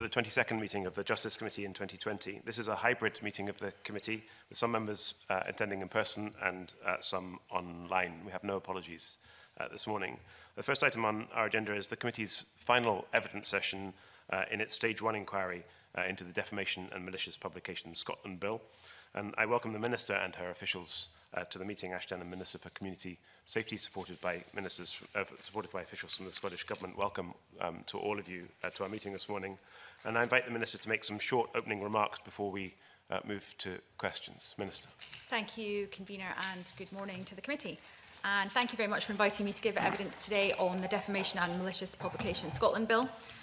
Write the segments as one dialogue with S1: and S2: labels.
S1: the 22nd meeting of the Justice Committee in 2020. This is a hybrid meeting of the committee with some members uh, attending in person and uh, some online. We have no apologies uh, this morning. The first item on our agenda is the committee's final evidence session uh, in its stage one inquiry uh, into the Defamation and Malicious Publication Scotland Bill. And I welcome the Minister and her officials uh, to the meeting, Ashton and Minister for Community Safety, supported by ministers, supported by officials from the Scottish Government. Welcome um, to all of you to our meeting this morning. And I invite the Minister to make some short opening remarks before we uh, move to questions. Minister.
S2: Thank you, Convener, and good morning to the committee. And thank you very much for inviting me to give evidence today on the Defamation and Malicious Publication Scotland Bill.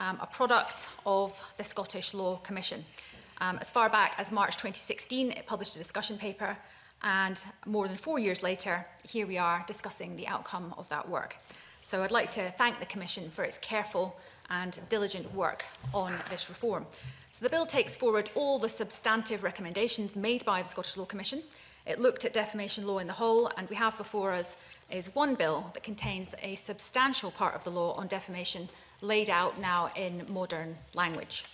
S2: um, a product of the Scottish Law Commission. Um, as far back as March 2016, it published a discussion paper and more than four years later, here we are discussing the outcome of that work. So I'd like to thank the Commission for its careful and diligent work on this reform. So the bill takes forward all the substantive recommendations made by the Scottish Law Commission. It looked at defamation law in the whole, and we have before us is one bill that contains a substantial part of the law on defamation laid out now in modern language.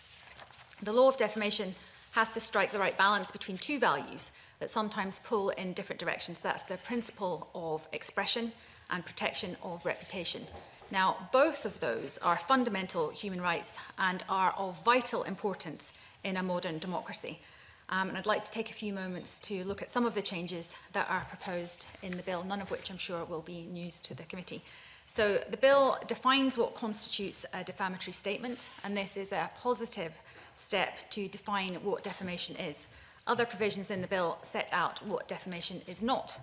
S2: The law of defamation has to strike the right balance between two values that sometimes pull in different directions. That's the principle of expression and protection of reputation. Now, both of those are fundamental human rights and are of vital importance in a modern democracy. Um, and I'd like to take a few moments to look at some of the changes that are proposed in the bill, none of which I'm sure will be news to the committee. So the bill defines what constitutes a defamatory statement, and this is a positive step to define what defamation is. Other provisions in the bill set out what defamation is not.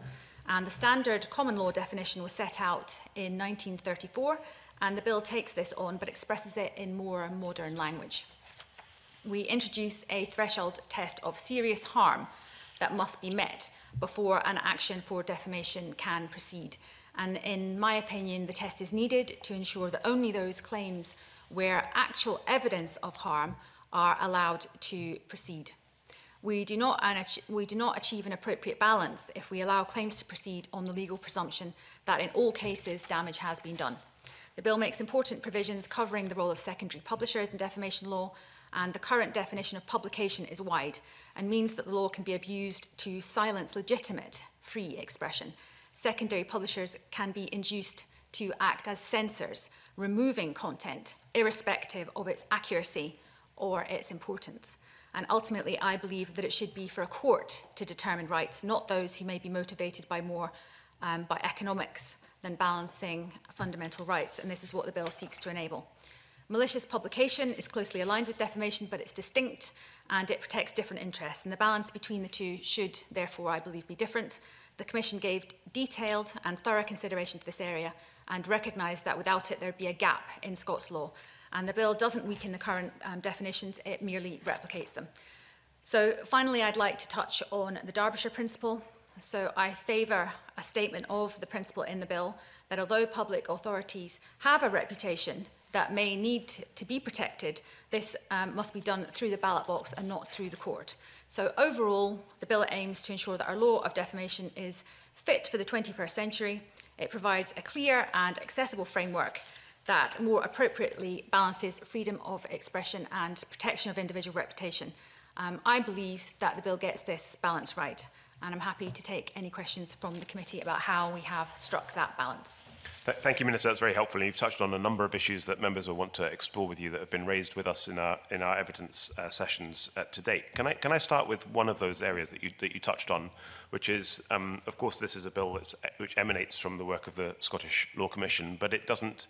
S2: And the standard common law definition was set out in 1934, and the bill takes this on but expresses it in more modern language. We introduce a threshold test of serious harm that must be met before an action for defamation can proceed. And in my opinion, the test is needed to ensure that only those claims where actual evidence of harm are allowed to proceed. We do, not we do not achieve an appropriate balance if we allow claims to proceed on the legal presumption that in all cases damage has been done. The bill makes important provisions covering the role of secondary publishers in defamation law and the current definition of publication is wide and means that the law can be abused to silence legitimate free expression. Secondary publishers can be induced to act as censors, removing content irrespective of its accuracy or its importance. And ultimately, I believe that it should be for a court to determine rights, not those who may be motivated by more um, by economics than balancing fundamental rights, and this is what the bill seeks to enable. Malicious publication is closely aligned with defamation, but it's distinct and it protects different interests, and the balance between the two should, therefore, I believe, be different. The Commission gave detailed and thorough consideration to this area and recognised that without it there'd be a gap in Scots law. And the bill doesn't weaken the current um, definitions, it merely replicates them. So finally, I'd like to touch on the Derbyshire principle. So I favour a statement of the principle in the bill that although public authorities have a reputation that may need to be protected, this um, must be done through the ballot box and not through the court. So overall, the bill aims to ensure that our law of defamation is fit for the 21st century. It provides a clear and accessible framework that more appropriately balances freedom of expression and protection of individual reputation. Um, I believe that the bill gets this balance right, and I'm happy to take any questions from the committee about how we have struck that balance.
S1: Th thank you, Minister. That's very helpful. And you've touched on a number of issues that members will want to explore with you that have been raised with us in our, in our evidence uh, sessions uh, to date. Can I, can I start with one of those areas that you, that you touched on, which is, um, of course, this is a bill that's, which emanates from the work of the Scottish Law Commission, but it doesn't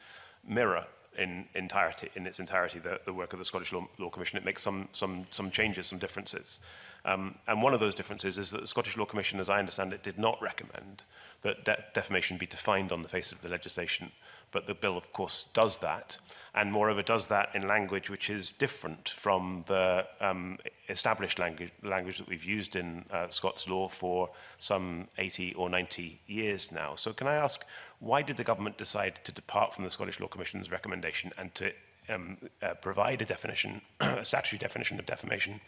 S1: mirror in entirety in its entirety the, the work of the Scottish Law, Law Commission. It makes some some some changes, some differences. Um, and one of those differences is that the Scottish Law Commission, as I understand it, did not recommend that de defamation be defined on the face of the legislation But the bill, of course, does that, and moreover does that in language which is different from the um, established language, language that we've used in uh, Scots law for some 80 or 90 years now. So can I ask, why did the government decide to depart from the Scottish Law Commission's recommendation and to um, uh, provide a definition, a statutory definition of defamation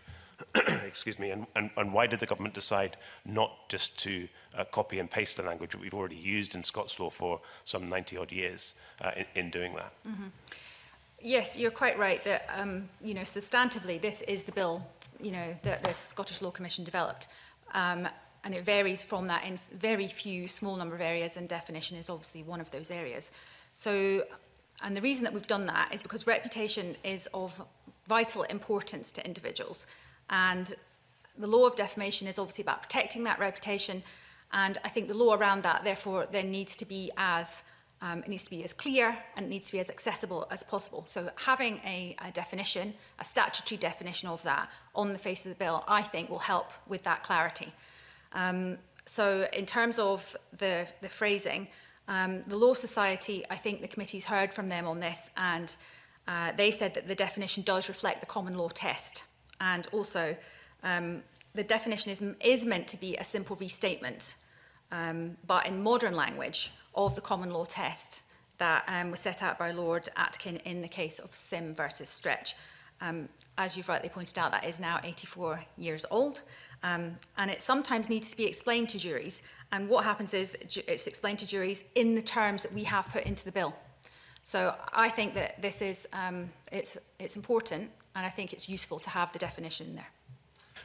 S1: excuse me, and, and, and why did the government decide not just to uh, copy and paste the language that we've already used in Scots law for some 90 odd years uh, in, in doing that?
S2: Mm -hmm. Yes, you're quite right that, um, you know, substantively, this is the bill, you know, that the Scottish Law Commission developed. Um, and it varies from that in very few small number of areas and definition is obviously one of those areas. So, and the reason that we've done that is because reputation is of vital importance to individuals And the law of defamation is obviously about protecting that reputation. And I think the law around that, therefore, then needs to be as um, it needs to be as clear and it needs to be as accessible as possible. So having a, a definition, a statutory definition of that on the face of the bill, I think will help with that clarity. Um, so in terms of the, the phrasing, um, the Law Society, I think the committee's heard from them on this and uh, they said that the definition does reflect the common law test. And also, um, the definition is, is meant to be a simple restatement, um, but in modern language, of the common law test that um, was set out by Lord Atkin in the case of Sim versus Stretch. Um, as you've rightly pointed out, that is now 84 years old, um, and it sometimes needs to be explained to juries. And what happens is it's explained to juries in the terms that we have put into the bill. So I think that this is um, it's it's important And I think it's useful to have the definition there.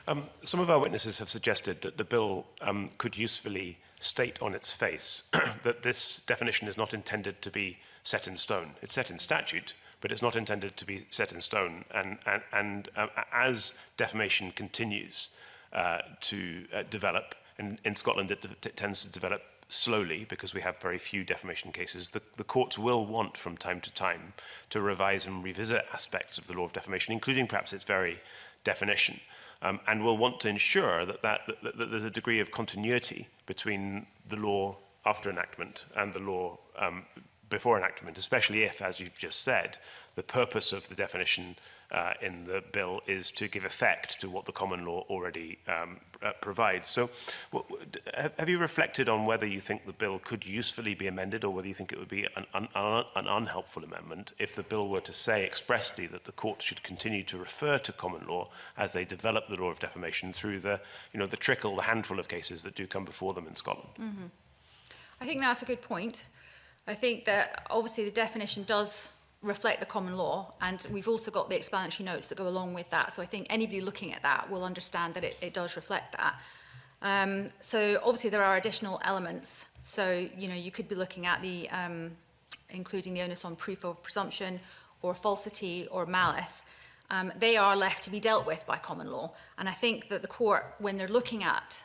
S1: Um, some of our witnesses have suggested that the bill um, could usefully state on its face that this definition is not intended to be set in stone. It's set in statute, but it's not intended to be set in stone. And, and, and uh, as defamation continues uh, to uh, develop, and in Scotland it, it tends to develop slowly, because we have very few defamation cases, the, the courts will want from time to time to revise and revisit aspects of the law of defamation, including perhaps its very definition. Um, and will want to ensure that, that, that, that there's a degree of continuity between the law after enactment and the law um, before enactment, especially if, as you've just said, the purpose of the definition uh, in the bill is to give effect to what the common law already um, uh, provides. So have you reflected on whether you think the bill could usefully be amended or whether you think it would be an, un un an unhelpful amendment if the bill were to say expressly that the court should continue to refer to common law as they develop the law of defamation through the, you know, the trickle, the handful of cases that do come before them in Scotland?
S2: Mm -hmm. I think that's a good point. I think that obviously the definition does reflect the common law and we've also got the explanatory notes that go along with that so I think anybody looking at that will understand that it, it does reflect that um, so obviously there are additional elements so you know you could be looking at the um, including the onus on proof of presumption or falsity or malice um, they are left to be dealt with by common law and I think that the court when they're looking at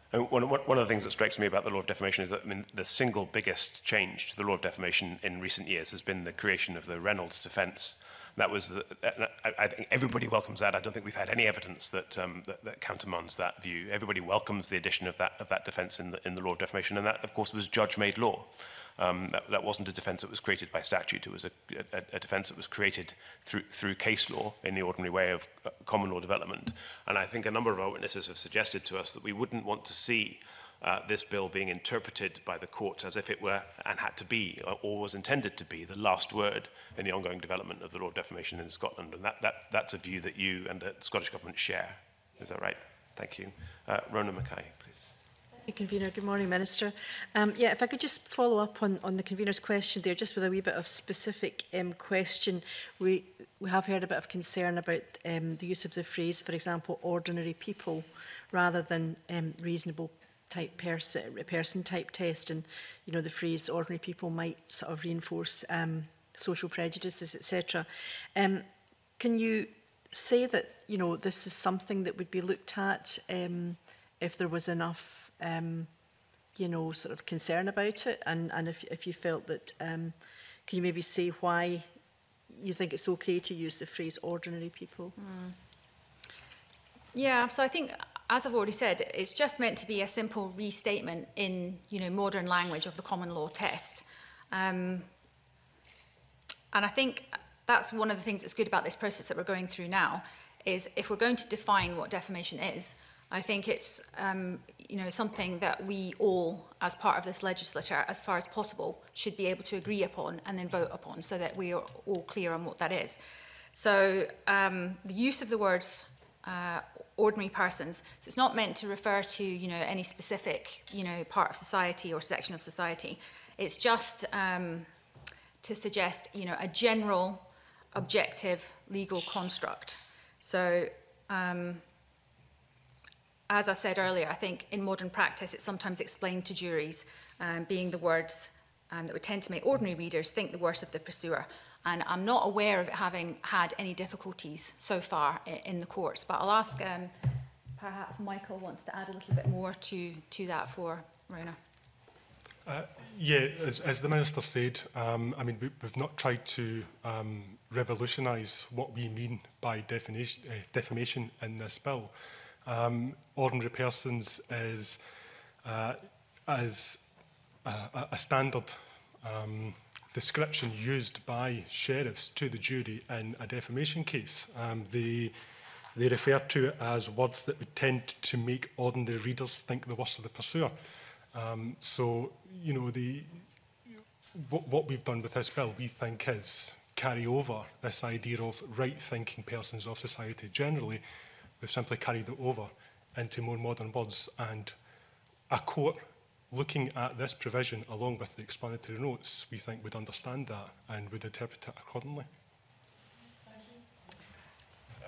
S2: One,
S1: one, one of the things that strikes me about the law of defamation is that I mean, the single biggest change to the law of defamation in recent years has been the creation of the Reynolds defence that was, the, uh, I, I think everybody welcomes that. I don't think we've had any evidence that, um, that, that countermands that view. Everybody welcomes the addition of that, of that defense in the, in the law of defamation. And that, of course, was judge-made law. Um, that, that wasn't a defense that was created by statute. It was a, a, a defense that was created through, through case law in the ordinary way of uh, common law development. And I think a number of our witnesses have suggested to us that we wouldn't want to see uh, this bill being interpreted by the courts as if it were and had to be uh, or was intended to be the last word in the ongoing development of the law of defamation in Scotland. And that, that, that's a view that you and the Scottish Government share. Is that right? Thank you. Uh, Rona Mackay, please.
S3: Convener, good morning, Minister. Um, yeah, if I could just follow up on, on the convener's question there, just with a wee bit of specific um, question. We, we have heard a bit of concern about um, the use of the phrase, for example, ordinary people, rather than um, reasonable people type person, person type test, and you know the phrase "ordinary people" might sort of reinforce um, social prejudices, etc. Um, can you say that you know this is something that would be looked at um, if there was enough, um, you know, sort of concern about it, and and if if you felt that, um, can you maybe say why you think it's okay to use the phrase "ordinary people"? Mm.
S2: Yeah, so I think as I've already said, it's just meant to be a simple restatement in you know modern language of the common law test. Um, and I think that's one of the things that's good about this process that we're going through now is if we're going to define what defamation is, I think it's um, you know something that we all, as part of this legislature, as far as possible, should be able to agree upon and then vote upon, so that we are all clear on what that is. So um, the use of the words uh, ordinary persons. So it's not meant to refer to, you know, any specific, you know, part of society or section of society. It's just um, to suggest, you know, a general, objective legal construct. So, um, as I said earlier, I think in modern practice it's sometimes explained to juries um, being the words um, that would tend to make ordinary readers think the worse of the pursuer and I'm not aware of it having had any difficulties so far in the courts. But I'll ask um, perhaps Michael wants to add a little bit more to, to that for Rona.
S4: Uh, yeah, as, as the Minister said, um, I mean, we, we've not tried to um, revolutionise what we mean by definition, uh, defamation in this bill. Um, ordinary persons is uh, as a, a standard um, description used by sheriffs to the jury in a defamation case. Um, they, they refer to it as words that would tend to make ordinary readers think the worst of the pursuer. Um, so, you know, the, what, what we've done with this bill, we think is carry over this idea of right-thinking persons of society generally. We've simply carried it over into more modern words and a court looking at this provision along with the explanatory notes, we think would understand that and would interpret it accordingly.
S1: Uh, uh,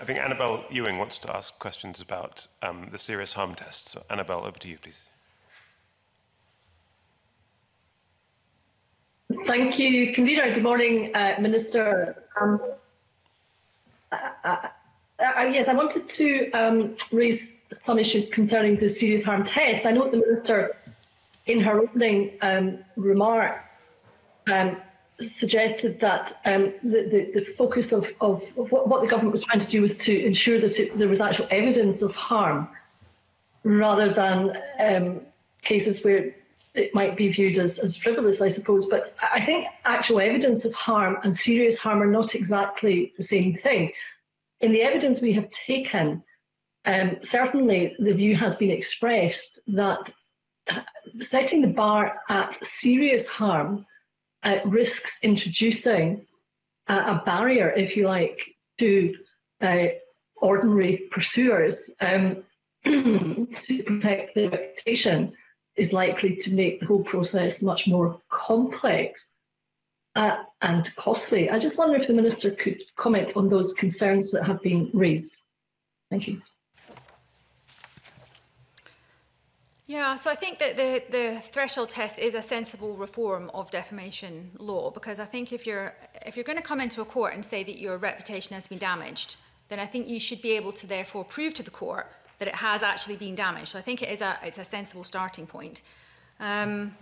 S1: I think Annabel Ewing wants to ask questions about um, the serious harm test. So, Annabel, over to you, please.
S5: Thank you, Convener. Good morning, uh, Minister. Um, uh, Uh, uh, yes, I wanted to um, raise some issues concerning the serious harm test. I know the minister, in her opening um, remark, um, suggested that um, the, the, the, focus of, of, of what, what, the government was trying to do was to ensure that it, there was actual evidence of harm, rather than um, cases where it might be viewed as, as frivolous, I suppose. But I think actual evidence of harm and serious harm are not exactly the same thing in the evidence we have taken, um, certainly the view has been expressed that uh, setting the bar at serious harm uh, risks introducing a, a, barrier, if you like, to uh, ordinary pursuers um, to protect their reputation is likely to make the whole process much more complex uh, and costly. I just wonder if the Minister could comment on those concerns that have been raised. Thank you.
S2: Yeah, so I think that the, the threshold test is a sensible reform of defamation law because I think if you're if you're going to come into a court and say that your reputation has been damaged, then I think you should be able to therefore prove to the court that it has actually been damaged. So I think it is a it's a sensible starting point. Um,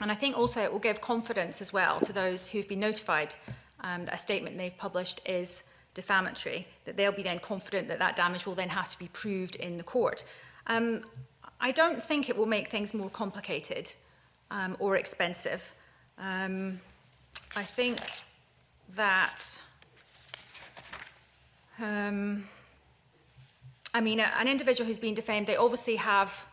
S2: And I think also it will give confidence as well to those who've been notified um, that a statement they've published is defamatory, that they'll be then confident that that damage will then have to be proved in the court. Um, I don't think it will make things more complicated um, or expensive. Um, I think that, um, I mean, an individual who's been defamed, they obviously have,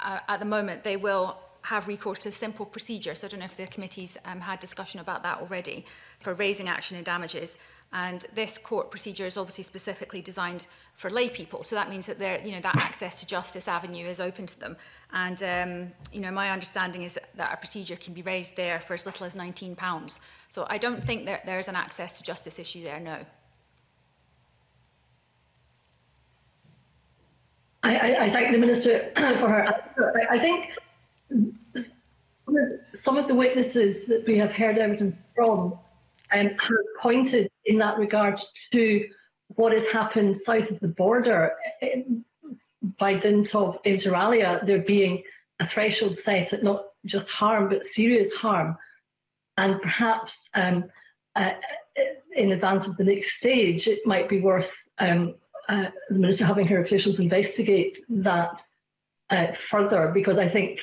S2: uh, at the moment, they will have recourse to a simple procedure. So I don't know if the committees um, had discussion about that already for raising action and damages. And this court procedure is obviously specifically designed for lay people. So that means that they're, you know, that access to justice avenue is open to them. And, um, you know, my understanding is that a procedure can be raised there for as little as £19. So I don't think that there is an access to justice issue there, no.
S5: I, I, I thank the Minister for her I think some of the witnesses that we have heard evidence from um, have pointed in that regard to what has happened south of the border eh, eh, by dint of inter alia there being a threshold set at not just harm but serious harm and perhaps um, uh, eh, in advance of the next stage it might be worth um, uh, the minister having her officials investigate that uh, further because i think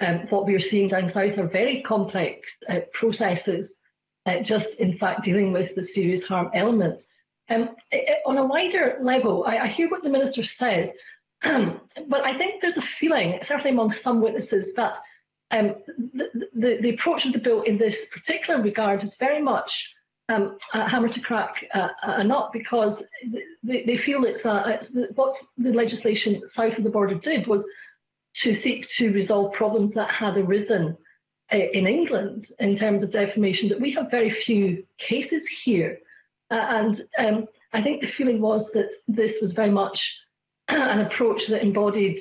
S5: um, what we are seeing down south are very complex uh, processes, uh, just in fact dealing with the serious harm element. Um, it, on a wider level, I, I, hear what the minister says, but I think there's a feeling, certainly among some witnesses, that um, the, the, the, approach of the bill in this particular regard is very much um, a hammer to crack uh, a nut because they, they feel it's, a, it's the, what the legislation south of the border did was to seek to resolve problems that had arisen uh, in England in terms of defamation, that we have very few cases here. Uh, and um, I think the feeling was that this was very much an approach that embodied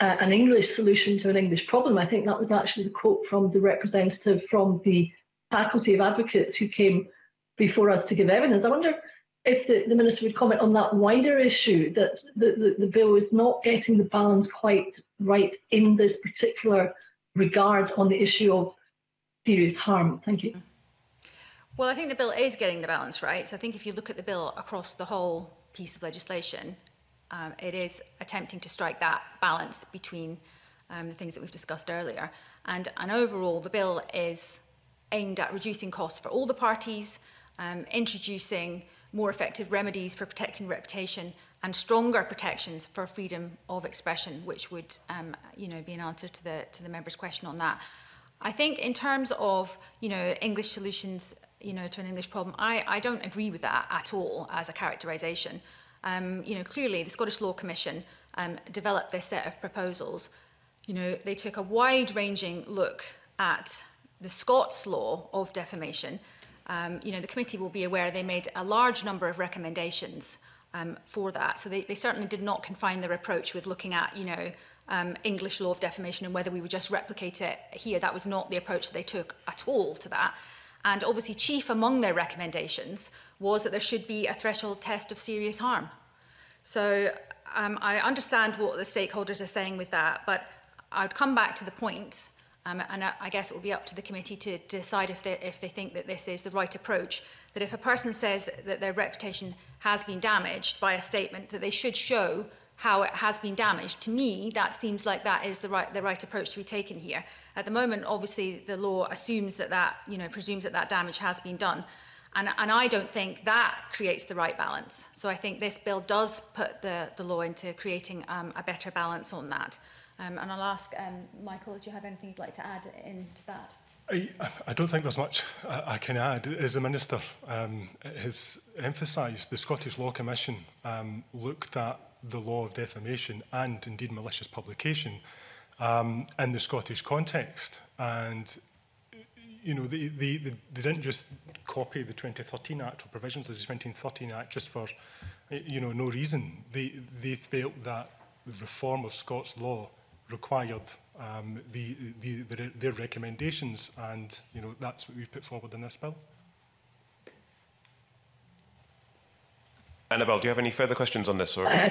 S5: uh, an English solution to an English problem. I think that was actually the quote from the representative from the Faculty of Advocates who came before us to give evidence. I wonder if the, the minister would comment on that wider issue that the, the, the bill is not getting the balance quite right in this particular regard on the issue of serious harm. Thank you.
S2: Well, I think the bill is getting the balance right. So I think if you look at the bill across the whole piece of legislation, um, it is attempting to strike that balance between um, the things that we've discussed earlier. And, and overall, the bill is aimed at reducing costs for all the parties, um, introducing more effective remedies for protecting reputation and stronger protections for freedom of expression, which would um, you know, be an answer to the, to the member's question on that. I think in terms of you know, English solutions you know, to an English problem, I, I don't agree with that at all as a characterisation. Um, you know, clearly the Scottish Law Commission um, developed their set of proposals. You know, they took a wide-ranging look at the Scots law of defamation – um, you know, the committee will be aware they made a large number of recommendations um, for that. So they, they certainly did not confine their approach with looking at, you know, um, English law of defamation and whether we would just replicate it here. That was not the approach that they took at all to that. And obviously, chief among their recommendations was that there should be a threshold test of serious harm. So um, I understand what the stakeholders are saying with that, but I'd come back to the point Um, and I, I guess it will be up to the committee to, to decide if they, if they think that this is the right approach. That if a person says that their reputation has been damaged by a statement, that they should show how it has been damaged. To me, that seems like that is the right, the right approach to be taken here. At the moment, obviously, the law assumes that that, you know, presumes that that damage has been done. And, and I don't think that creates the right balance. So I think this bill does put the, the law into creating um, a better balance on that. Um, and I'll ask um, Michael, do you have anything you'd like to add into that?
S4: I, I don't think there's much I, I can add. As the Minister um, has emphasised, the Scottish Law Commission um, looked at the law of defamation and indeed malicious publication um, in the Scottish context and you know, they, they, they, they didn't just copy the 2013 Act or provisions of the 2013 Act just for, you know, no reason. They, they felt that the reform of Scots law required um, the, the, the, their recommendations and, you know, that's what we've put forward in this bill.
S1: Annabelle, do you have any further questions on this? Or?
S5: Uh,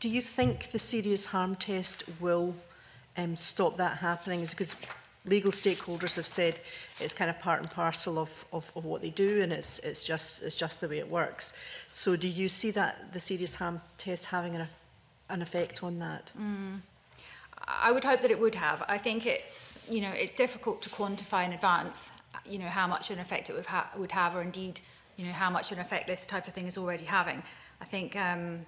S1: do
S3: you think the serious harm test will um, stop that happening? Because legal stakeholders have said it's kind of part and parcel of, of, of what they do and it's, it's, just, it's just the way it works. So do you see that the serious harm test having an, an effect on that?
S2: Mm. I would hope that it would have. I think it's, you know, it's difficult to quantify in advance, you know, how much an effect it would, ha would have or indeed, you know, how much an effect this type of thing is already having. I think, um,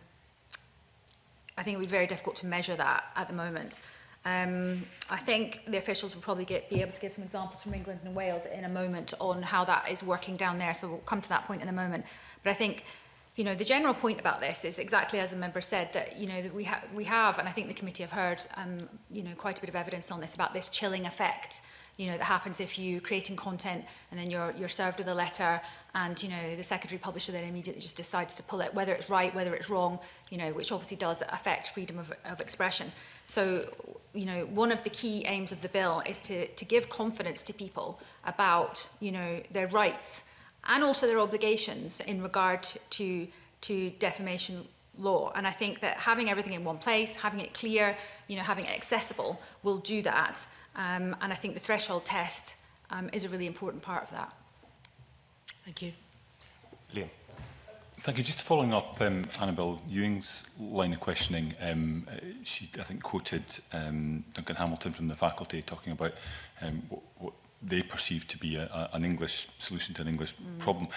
S2: I think it would be very difficult to measure that at the moment. Um, I think the officials will probably get, be able to give some examples from England and Wales in a moment on how that is working down there, so we'll come to that point in a moment. But I think you know the general point about this is exactly as a member said that you know that we ha we have and I think the committee have heard um you know quite a bit of evidence on this about this chilling effect you know that happens if you creating content and then you're you're served with a letter and you know the secondary publisher then immediately just decides to pull it whether it's right whether it's wrong you know which obviously does affect freedom of, of expression so you know one of the key aims of the bill is to to give confidence to people about you know their rights and also their obligations in regard to to defamation law and i think that having everything in one place having it clear you know having it accessible will do that um, and i think the threshold test um, is a really important part of that
S3: Thank you.
S1: Liam.
S6: Thank you. Just following up um, Annabel Ewing's line of questioning, um, uh, she, I think, quoted um, Duncan Hamilton from the faculty talking about um, what, what they perceive to be a, a, an English solution to an English mm. problem.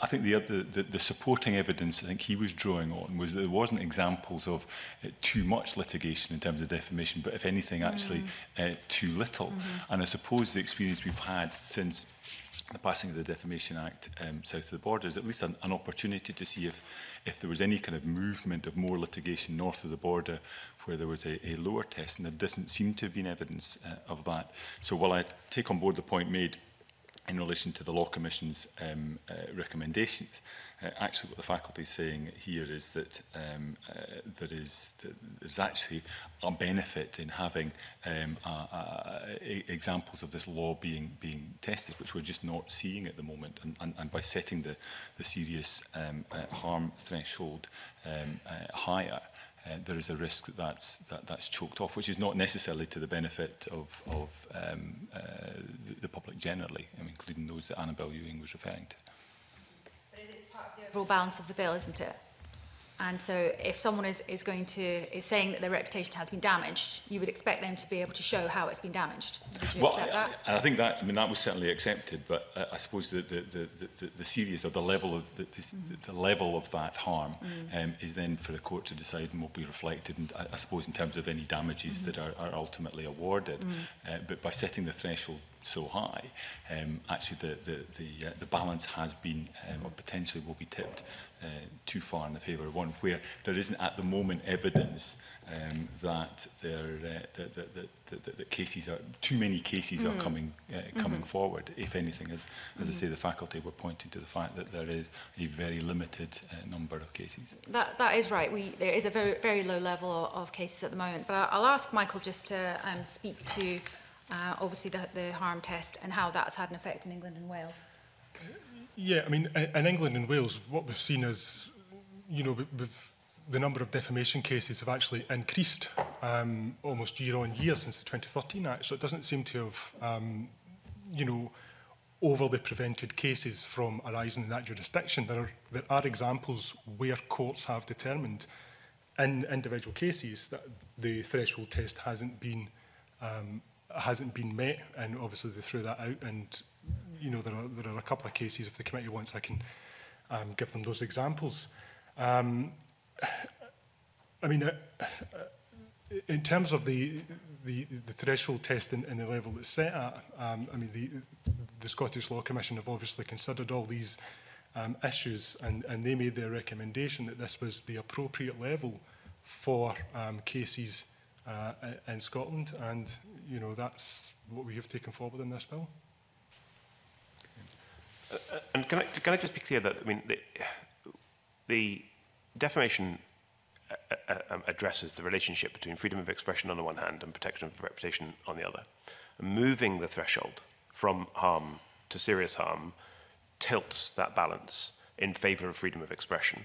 S6: I think the, other, the, the supporting evidence I think he was drawing on was that there wasn't examples of uh, too much litigation in terms of defamation, but if anything, actually mm. uh, too little. Mm -hmm. And I suppose the experience we've had since the passing of the Defamation Act um, south of the border is at least an, an opportunity to see if, if there was any kind of movement of more litigation north of the border where there was a, a lower test, and there doesn't seem to have been evidence uh, of that. So while I take on board the point made in relation to the Law Commission's um, uh, recommendations. Uh, actually, what the faculty is saying here is that um, uh, there is that there's actually a benefit in having um, uh, uh, examples of this law being being tested, which we're just not seeing at the moment. And, and, and by setting the the serious um, uh, harm threshold um, uh, higher, uh, there is a risk that that's, that that's choked off, which is not necessarily to the benefit of, of um, uh, the, the public generally, including those that Annabel Ewing was referring to.
S2: But it is part of the overall balance of the bill, isn't it? And so if someone is, is going to is saying that their reputation has been damaged, you would expect them to be able to show how it's been damaged. Would you
S6: well,
S2: accept that?
S6: I, I think that I mean that was certainly accepted, but I suppose the the, the, the the serious or the level of the, this, mm. the, the level of that harm mm. um, is then for the court to decide and will be reflected, in, I, I suppose in terms of any damages mm. that are, are ultimately awarded. Mm. Uh, but by setting the threshold so high, um, actually the the the, uh, the balance has been um, or potentially will be tipped uh, too far in the favour of one, where there isn't at the moment evidence um, that there uh, that, that, that, that, that cases are too many cases mm. are mm-hmm. coming uh, coming mm -hmm. forward. If anything, as as mm. I
S2: mm-hmm.
S6: say, the faculty were pointing to the fact that there is a very limited uh, number of cases.
S2: That that is right. We there is a very very low level of, of cases at the moment. But I'll ask Michael just to um, speak to uh, obviously the, the harm test and how that's had an effect in England and Wales.
S4: Yeah, I mean, in England and Wales, what we've seen is, you know, we've, the number of defamation cases have actually increased um, almost year on year since the 2013 Act. So it doesn't seem to have, um, you know, overly prevented cases from arising in that jurisdiction. There are, there are examples where courts have determined in individual cases that the threshold test hasn't been um, hasn't been met, and obviously they threw that out. And you know there are there are a couple of cases. If the committee wants, I can um, give them those examples. Um, I mean, uh, uh, in terms of the the, the threshold test and, and the level it's set at, um, I mean, the, the Scottish Law Commission have obviously considered all these um, issues and, and they made their recommendation that this was the appropriate level for um, cases uh, in Scotland, and you know that's what we have taken forward in this bill.
S1: Uh, uh, and can I, can I just be clear that I mean the, the defamation uh, uh um, addresses the relationship between freedom of expression on the one hand and protection of reputation on the other. Moving the threshold from harm to serious harm tilts that balance in favour of freedom of expression.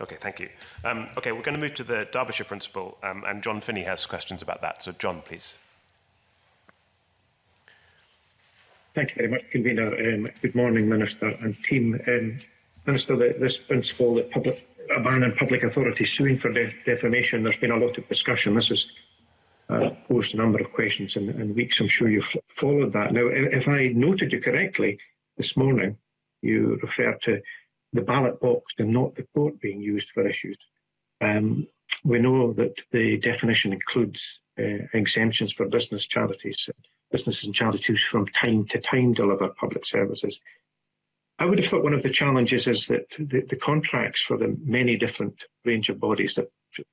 S1: Okay, thank you. Um, okay, we're going to move to the Derbyshire principle um, and John Finney has questions about that. So, John, please.
S7: Thank you very much, Convener. Um, good morning, Minister and team. Um, Minister, the, this principle that public, a ban on public authority suing for def defamation, there's been a lot of discussion. This is uh, posed a number of questions in, in weeks. I'm sure you've followed that. Now, if, I noted you correctly this morning, you referred to the ballot box and not the court being used for issues. Um, we know that the definition includes uh, exemptions for business charities, businesses and charities from time to time deliver public services. I would have thought one of the challenges is that the, the contracts for the many different range of bodies that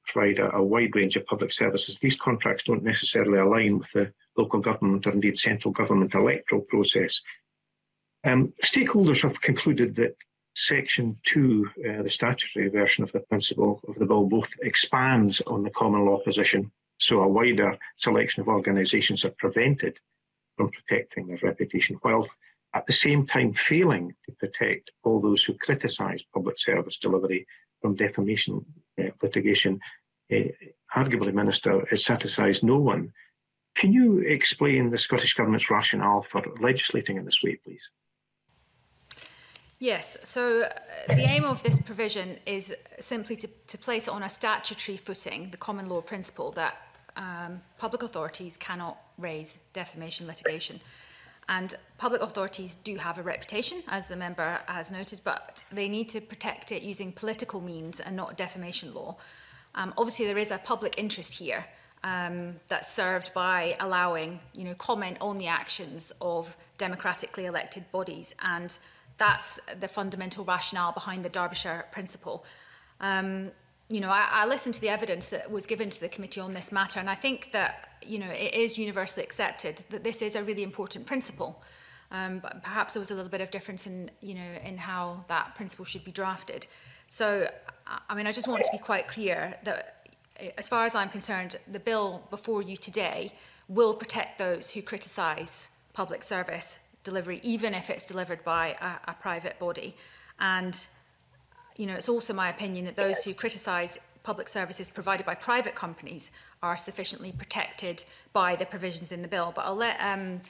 S7: provide a, a wide range of public services. These contracts don't necessarily align with the local government or indeed central government electoral process. Um, stakeholders have concluded that Section 2, uh, the statutory version of the principle of the bill, both expands on the common law position, so a wider selection of organisations are prevented from protecting their reputation, whilst at the same time failing to protect all those who criticise public service delivery from defamation uh, litigation uh, arguably minister it satisfies no one can you explain the scottish government's rationale for legislating in this way please
S2: Yes, so uh, the aim of this provision is simply to, to place on a statutory footing the common law principle that um, public authorities cannot raise defamation litigation. And public authorities do have a reputation, as the member has noted, but they need to protect it using political means and not defamation law. Um, obviously, there is a public interest here um, that's served by allowing, you know, comment on the actions of democratically elected bodies, and that's the fundamental rationale behind the Derbyshire principle. Um, you know, I, I listened to the evidence that was given to the committee on this matter, and I think that, you know, it is universally accepted that this is a really important principle. Um, but perhaps there was a little bit of difference in, you know, in how that principle should be drafted. So, I mean, I just want to be quite clear that, eh, as far as I'm concerned, the bill before you today will protect those who criticise public service delivery, even if it's delivered by a, a private body. And you know, it's also my opinion that those who criticise public services provided by private companies are sufficiently protected by the provisions in the bill. But I'll let um,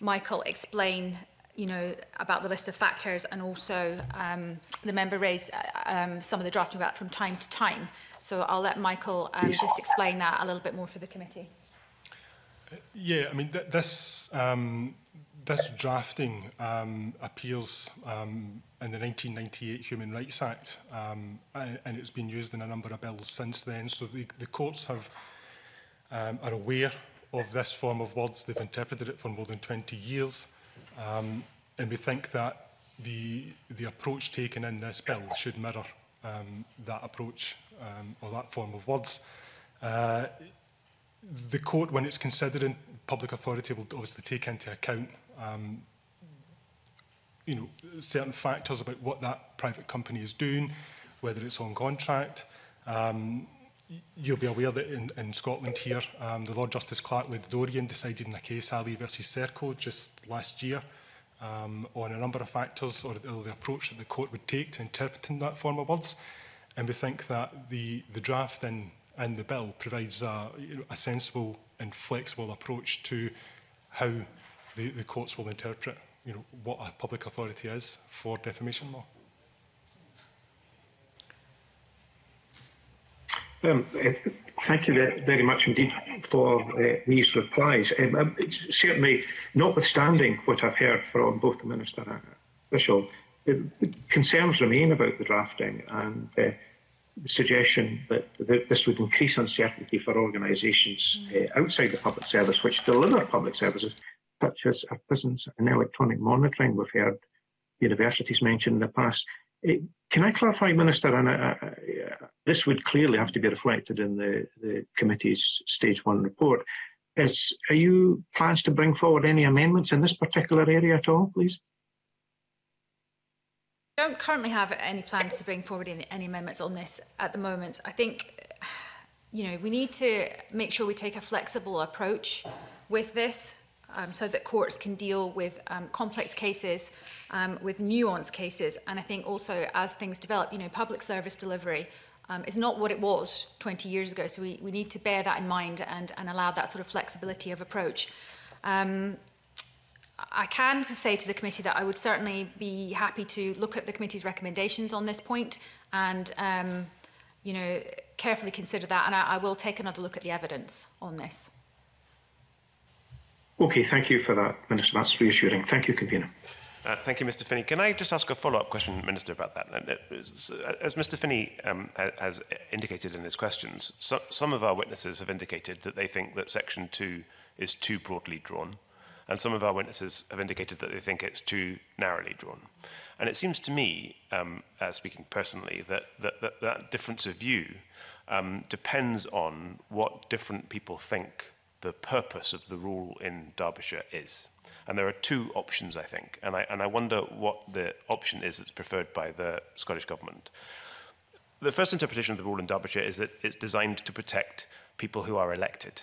S2: Michael explain you know, about the list of factors and also um, the member raised uh, um, some of the drafting about from time to time. So I'll let Michael um, just explain that a little bit more for the committee.
S4: Yeah, I mean, th this, um, this drafting um, appears um, in the 1998 Human Rights Act, um, and, and it's been used in a number of bills since then. So the, the courts have um, are aware of this form of words. They've interpreted it for more than 20 years, um, and we think that the the approach taken in this bill should mirror um, that approach um, or that form of words. Uh, the court, when it's considering public authority, will obviously take into account um, you know, certain factors about what that private company is doing, whether it's on contract. Um, you'll be aware that in, in Scotland here, um, the Lord Justice Clark Dorian decided in a case Ali versus Serco just last year um, on a number of factors or the, or the approach that the court would take to interpreting that form of words. And we think that the, the draft and, and the bill provides a, you know, a sensible and flexible approach to how the, the courts will interpret you know, what a public authority is for defamation law.
S7: Um, uh, thank you very, much indeed for uh, these replies. Um, um, certainly, notwithstanding what I've heard from both the Minister and official, the concerns remain about the drafting and uh, the suggestion that th this would increase uncertainty for organisations uh, outside the public service which deliver public services purchase of prisons and electronic monitoring. We've heard universities mentioned in the past. Eh, can I clarify, Minister? And I, uh, I, uh, uh, this would clearly have to be reflected in the, the committee's stage one report. Is are you plans to bring forward any amendments in this particular area at all, please?
S2: I don't currently have any plans to bring forward any, any amendments on this at the moment. I think, you know, we need to make sure we take a flexible approach with this um, so that courts can deal with um, complex cases, um, with nuanced cases. And I think also as things develop, you know, public service delivery um, is not what it was 20 years ago. So we, we need to bear that in mind and, and allow that sort of flexibility of approach. Um, I can say to the committee that I would certainly be happy to look at the committee's recommendations on this point and, um, you know, carefully consider that. And I, I will take another look at the evidence on this.
S7: Okay, thank you for that, Minister. That's reassuring. Thank you, Convener.
S1: Uh, thank you, Mr Finney. Can I just ask a follow-up question, Minister, about that? Uh, as, as Mr Finney um, has indicated in his questions, so, some of our witnesses have indicated that they think that Section 2 is too broadly drawn, and some of our witnesses have indicated that they think it's too narrowly drawn. And it seems to me, um, uh, speaking personally, that that, that that difference of view um, depends on what different people think the purpose of the rule in Derbyshire is. And there are two options, I think, and I, and I wonder what the option is that's preferred by the Scottish Government. The first interpretation of the rule in Derbyshire is that it's designed to protect people who are elected.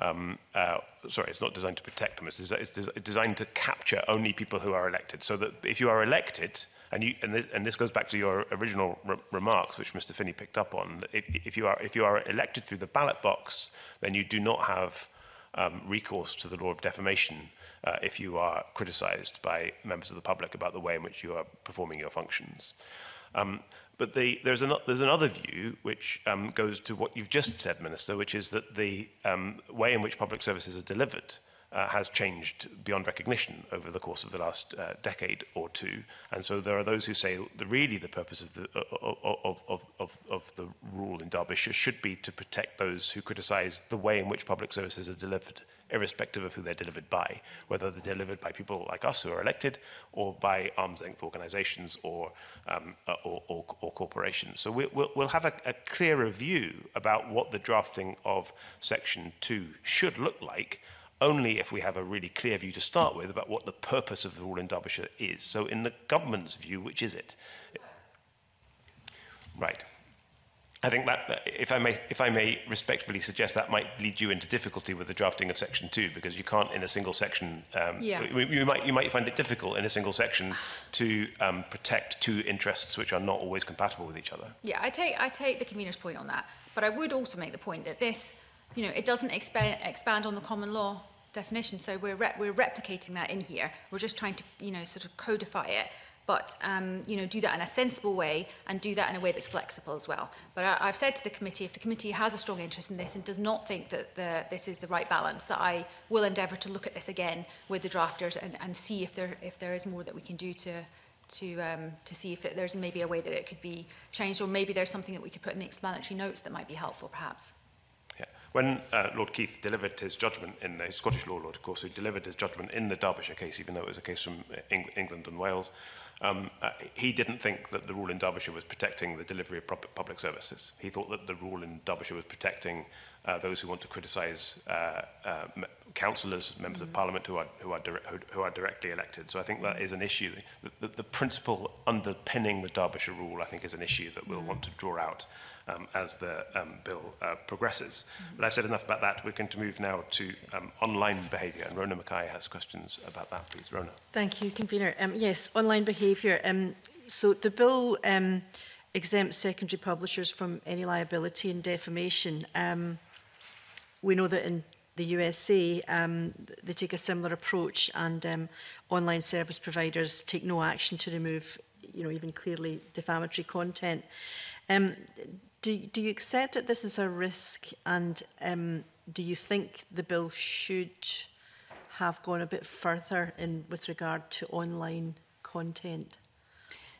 S1: Um, uh, sorry, it's not designed to protect them, it's, des it's des designed to capture only people who are elected. So that if you are elected, And, you, and, this, and this goes back to your original re remarks, which Mr. Finney picked up on. If, if, you are, if you are elected through the ballot box, then you do not have um, recourse to the law of defamation uh, if you are criticised by members of the public about the way in which you are performing your functions. Um, but the, there's, an, there's another view which um, goes to what you've just said, Minister, which is that the um, way in which public services are delivered uh, has changed beyond recognition over the course of the last uh, decade or two. And so there are those who say the, really the purpose of the, of, of, of, of the rule in Derbyshire should be to protect those who criticize the way in which public services are delivered, irrespective of who they're delivered by, whether they're delivered by people like us who are elected or by arm's length organisations or, um, uh, or, or, or corporations. So we, we'll, we'll have a, a clearer view about what the drafting of Section 2 should look like only if we have a really clear view to start with about what the purpose of the rule in Derbyshire is. So in the government's view, which is it? Right. I think that, if I, may, if I may respectfully suggest, that might lead you into difficulty with the drafting of section 2, because you can't in a single section, um, yeah. you, you, might, you might find it difficult in a single section to um, protect two interests which are not always compatible with each other.
S2: Yeah, I take, I take the communer's point on that, but I would also make the point that this you know, it doesn't expand, expand on the common law definition. So we're, re we're replicating that in here. We're just trying to, you know, sort of codify it, but, um, you know, do that in a sensible way and do that in a way that's flexible as well. But I, I've said to the committee, if the committee has a strong interest in this and does not think that the, this is the right balance, that I will endeavour to look at this again with the drafters and, and see if there, if there is more that we can do to, to um, to see if it, there's maybe a way that it could be changed or maybe there's something that we could put in the explanatory notes that might be helpful perhaps.
S1: When uh, Lord Keith delivered his judgment in the Scottish law lord, of course, who delivered his judgment in the Derbyshire case, even though it was a case from uh, Eng England and Wales, um, uh, he didn't think that the rule in Derbyshire was protecting the delivery of public, services. He thought that the rule in Derbyshire was protecting uh, those who want to criticise uh, uh, councillors, members mm. of mm-hmm. parliament who are, who, are who, who are directly elected. So I think that is an issue. The, the, the principle underpinning the Derbyshire rule, I think, is an issue that we'll mm. want to draw out um, as the um, bill uh, progresses. Mm-hmm. But I've said enough about that. We're going to move now to um, online behaviour. And Rona Mackay has questions about that, please. Rona.
S3: Thank you, Convener. Um, yes, online behaviour. Um, so the bill um, exempts secondary publishers from any liability in defamation. Um, we know that in the USA, um, they take a similar approach, and um, online service providers take no action to remove, you know, even clearly defamatory content. Um, Do, do you accept that this is a risk and um, do you think the bill should have gone a bit further in with regard to online content?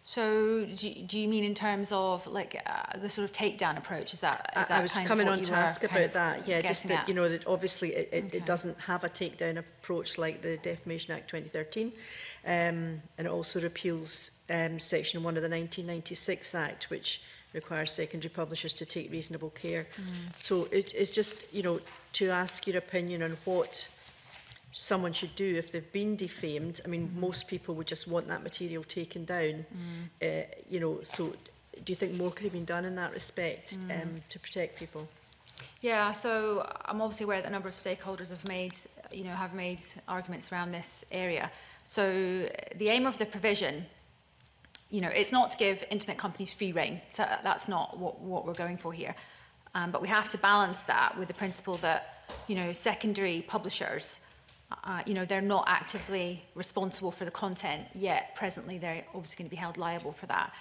S2: So do, do you mean in terms of like uh, the sort of takedown approach? Is that, is I, that
S3: I was coming on to ask about that. Yeah, just that,
S2: at?
S3: you know, that obviously it, it, okay. it doesn't have a takedown approach like the Defamation Act 2013. Um, and it also repeals um, Section 1 of the 1996 Act, which requires secondary publishers to take reasonable care. Mm. So it, it's just, you know, to ask your opinion on what someone should do if they've been defamed. I mean, mm -hmm. most people would just want that material taken down. Mm. Uh, you know, so do you think more could have been done in that respect mm. um, to protect people?
S2: Yeah, so I'm obviously aware that a number of stakeholders have made, you know, have made arguments around this area. So the aim of the provision you know, it's not to give internet companies free reign. So uh, that's not what, what we're going for here. Um, but we have to balance that with the principle that, you know, secondary publishers, uh, you know, they're not actively responsible for the content, yet presently they're obviously going to be held liable for that.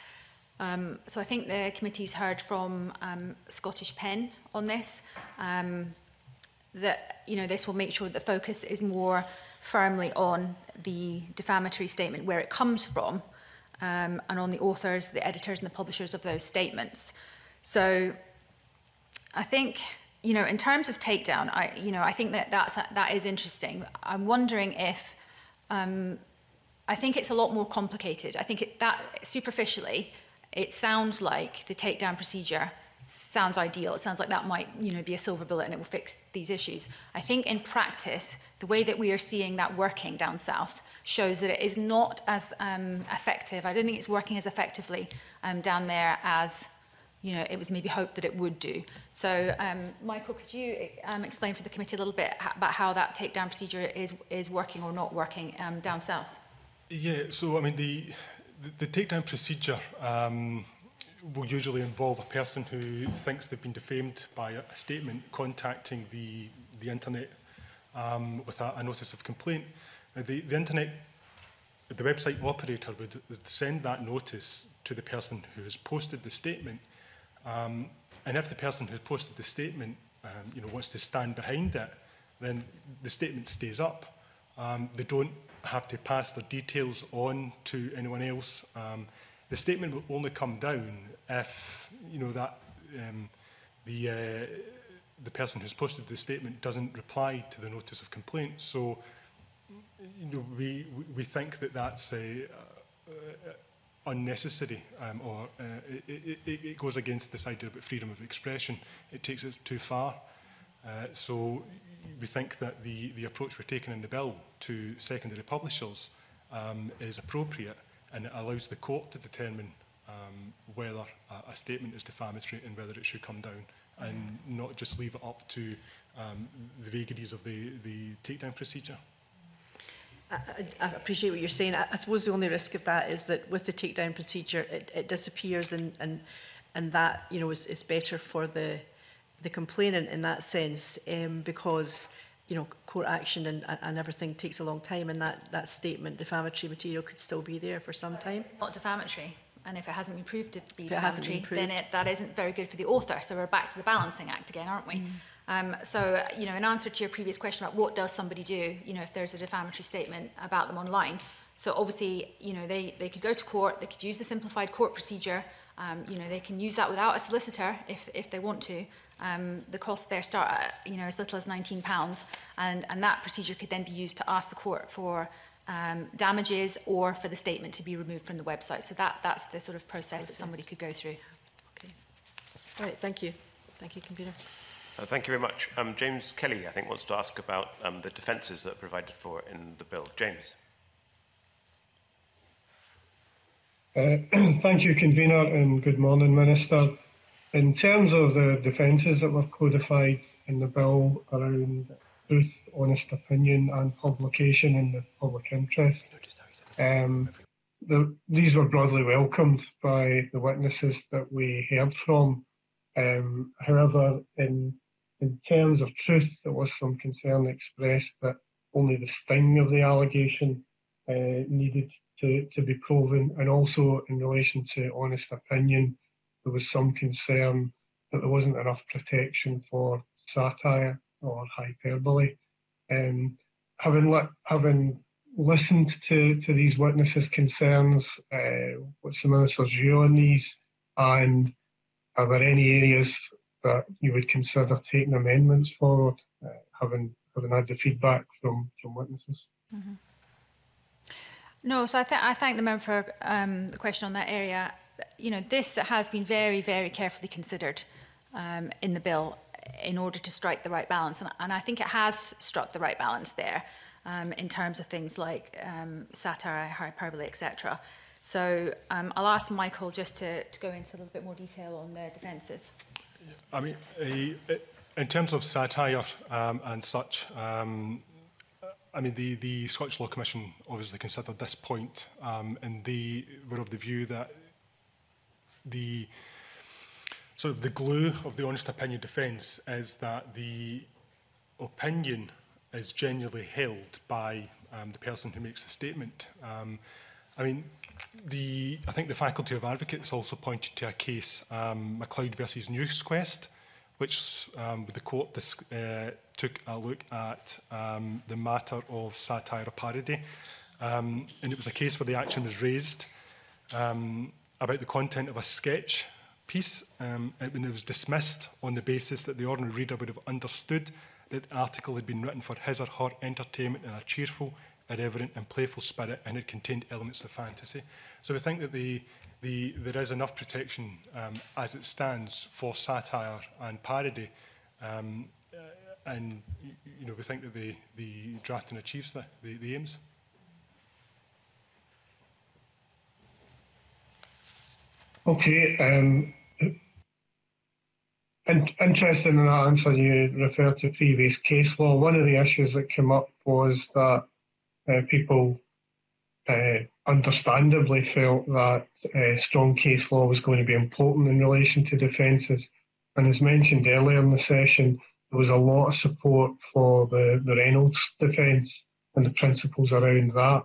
S2: Um, so I think the committee's heard from um, Scottish Pen on this, um, that, you know, this will make sure that the focus is more firmly on the defamatory statement, where it comes from, um, and on the authors, the editors and the publishers of those statements. So I think, you know, in terms of takedown, I, you know, I think that that's, that is interesting. I'm wondering if, um, I think it's a lot more complicated. I think it, that superficially, it sounds like the takedown procedure sounds ideal. It sounds like that might, you know, be a silver bullet and it will fix these issues. I think in practice, the way that we are seeing that working down south shows that it is not as um, effective. I don't think it's working as effectively um, down there as you know, it was maybe hoped that it would do. So, um, Michael, could you um, explain for the committee a little bit about how that takedown procedure is is working or not working um, down south?
S4: Yeah, so I mean the the, the takedown procedure um, will usually involve a person who thinks they've been defamed by a, a statement contacting the the internet um, with a, a notice of complaint the, the internet, the website operator would, would send that notice to the person who has posted the statement. Um, and if the person who posted the statement um, you know, wants to stand behind it, then the statement stays up. Um, they don't have to pass their details on to anyone else. Um, the statement will only come down if you know that um, the uh, the person who's posted the statement doesn't reply to the notice of complaint. So you know, we, we think that that's a, uh, uh, unnecessary um, or uh, it, it, it goes against this idea about freedom of expression. It takes it too far. Uh, so we think that the, the approach we're taking in the bill to secondary publishers um, is appropriate and it allows the court to determine um, whether a, a statement is defamatory and whether it should come down and not just leave it up to um, the vagaries of the, the takedown procedure.
S3: I, I appreciate what you're saying. I, I suppose the only risk of that is that with the takedown procedure, it, it disappears and, and, and that, you know, is, is better for the, the complainant in that sense um, because, you know, court action and, and everything takes a long time and that, that statement, defamatory material, could still be there for some time.
S2: It's not defamatory. And if it hasn't been proved to be defamatory, been proved. then it, that isn't very good for the author. So we're back to the balancing act again, aren't we? Mm. Um, so, you know, in answer to your previous question about what does somebody do, you know, if there's a defamatory statement about them online. So obviously, you know, they, they could go to court, they could use the simplified court procedure, um, you know, they can use that without a solicitor if, if they want to. Um, the cost there start at, you know, as little as £19 and, and that procedure could then be used to ask the court for um, damages or for the statement to be removed from the website. So that, that's the sort of process, process. that somebody could go through.
S3: Okay. All right, thank you. Thank you, computer.
S1: Uh, thank you very much. Um, James Kelly, I think, wants to ask about um, the defences that are provided for in the bill. James.
S8: Uh, thank you, convener, and good morning, Minister. In terms of the defences that were codified in the bill around truth, honest opinion, and publication in the public interest, um, the, these were broadly welcomed by the witnesses that we heard from. Um, however, in in terms of truth, there was some concern expressed that only the sting of the allegation uh, needed to, to be proven, and also in relation to honest opinion, there was some concern that there wasn't enough protection for satire or hyperbole. Um, having li- having listened to, to these witnesses' concerns, uh, what's the minister's view on these, and are there any areas that you would consider taking amendments forward, uh, having having had the feedback from from witnesses. Mm -hmm.
S2: No, so I, th I thank the member for um, the question on that area. You know, this has been very, very carefully considered um, in the bill in order to strike the right balance, and, and I think it has struck the right balance there um, in terms of things like um, satire, hyperbole, etc. So um, I'll ask Michael just to, to go into a little bit more detail on the defences.
S4: I mean, in terms of satire um, and such, um, I mean, the, the Scottish Law Commission obviously considered this point, um, and they were of the view that the sort of the glue of the honest opinion defence is that the opinion is genuinely held by um, the person who makes the statement. Um, I mean, the, I think the Faculty of Advocates also pointed to a case, um, McLeod versus NewsQuest, which um, the court this, uh, took a look at um, the matter of satire or parody. Um, and it was a case where the action was raised um, about the content of a sketch piece, um, and it was dismissed on the basis that the ordinary reader would have understood that the article had been written for his or her entertainment in a cheerful irreverent and playful spirit, and it contained elements of fantasy. So we think that the, the, there is enough protection um, as it stands for satire and parody, um, uh, and you know we think that the, the drafting achieves the, the, the aims.
S8: Okay. Um, in interesting in that answer, you referred to previous case law. One of the issues that came up was that uh, people uh, understandably felt that uh, strong case law was going to be important in relation to defences. And as mentioned earlier in the session, there was a lot of support for the, the Reynolds defence and the principles around that.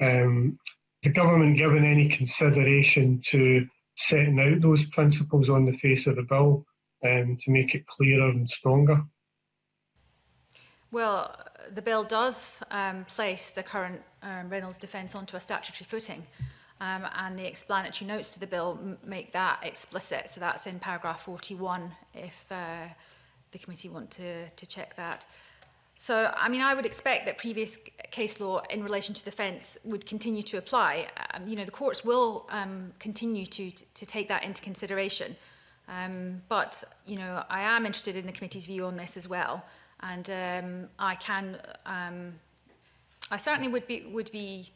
S8: Um, the government given any consideration to setting out those principles on the face of the bill um, to make it clearer and stronger?
S2: Well, the bill does um, place the current um, Reynolds defence onto a statutory footing. Um, and the explanatory notes to the bill make that explicit. So that's in paragraph 41 if uh, the committee want to, to check that. So, I mean, I would expect that previous case law in relation to the fence would continue to apply. Um, you know, the courts will um, continue to, to take that into consideration. Um, but, you know, I am interested in the committee's view on this as well. And um, I can, um, I certainly would be, would be,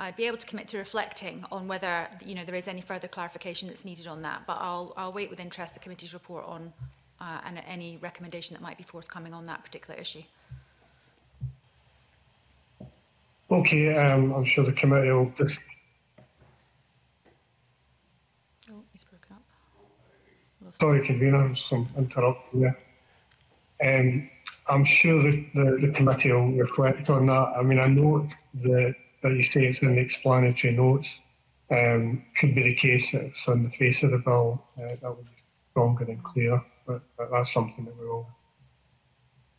S2: I'd be able to commit to reflecting on whether, you know, there is any further clarification that's needed on that. But I'll, I'll wait with interest the committee's report on uh, and any recommendation that might be forthcoming on that particular issue.
S8: Okay, um, I'm sure the committee will. Just
S2: oh, he's broken up.
S8: Sorry, convener, some interruption um, I'm sure the, the, the, committee will reflect on that. I mean, I note that, that you say it's in the explanatory notes. Um, could be the case if it's on the face of the bill. Uh, that would be stronger and clearer, but, but that's something that we will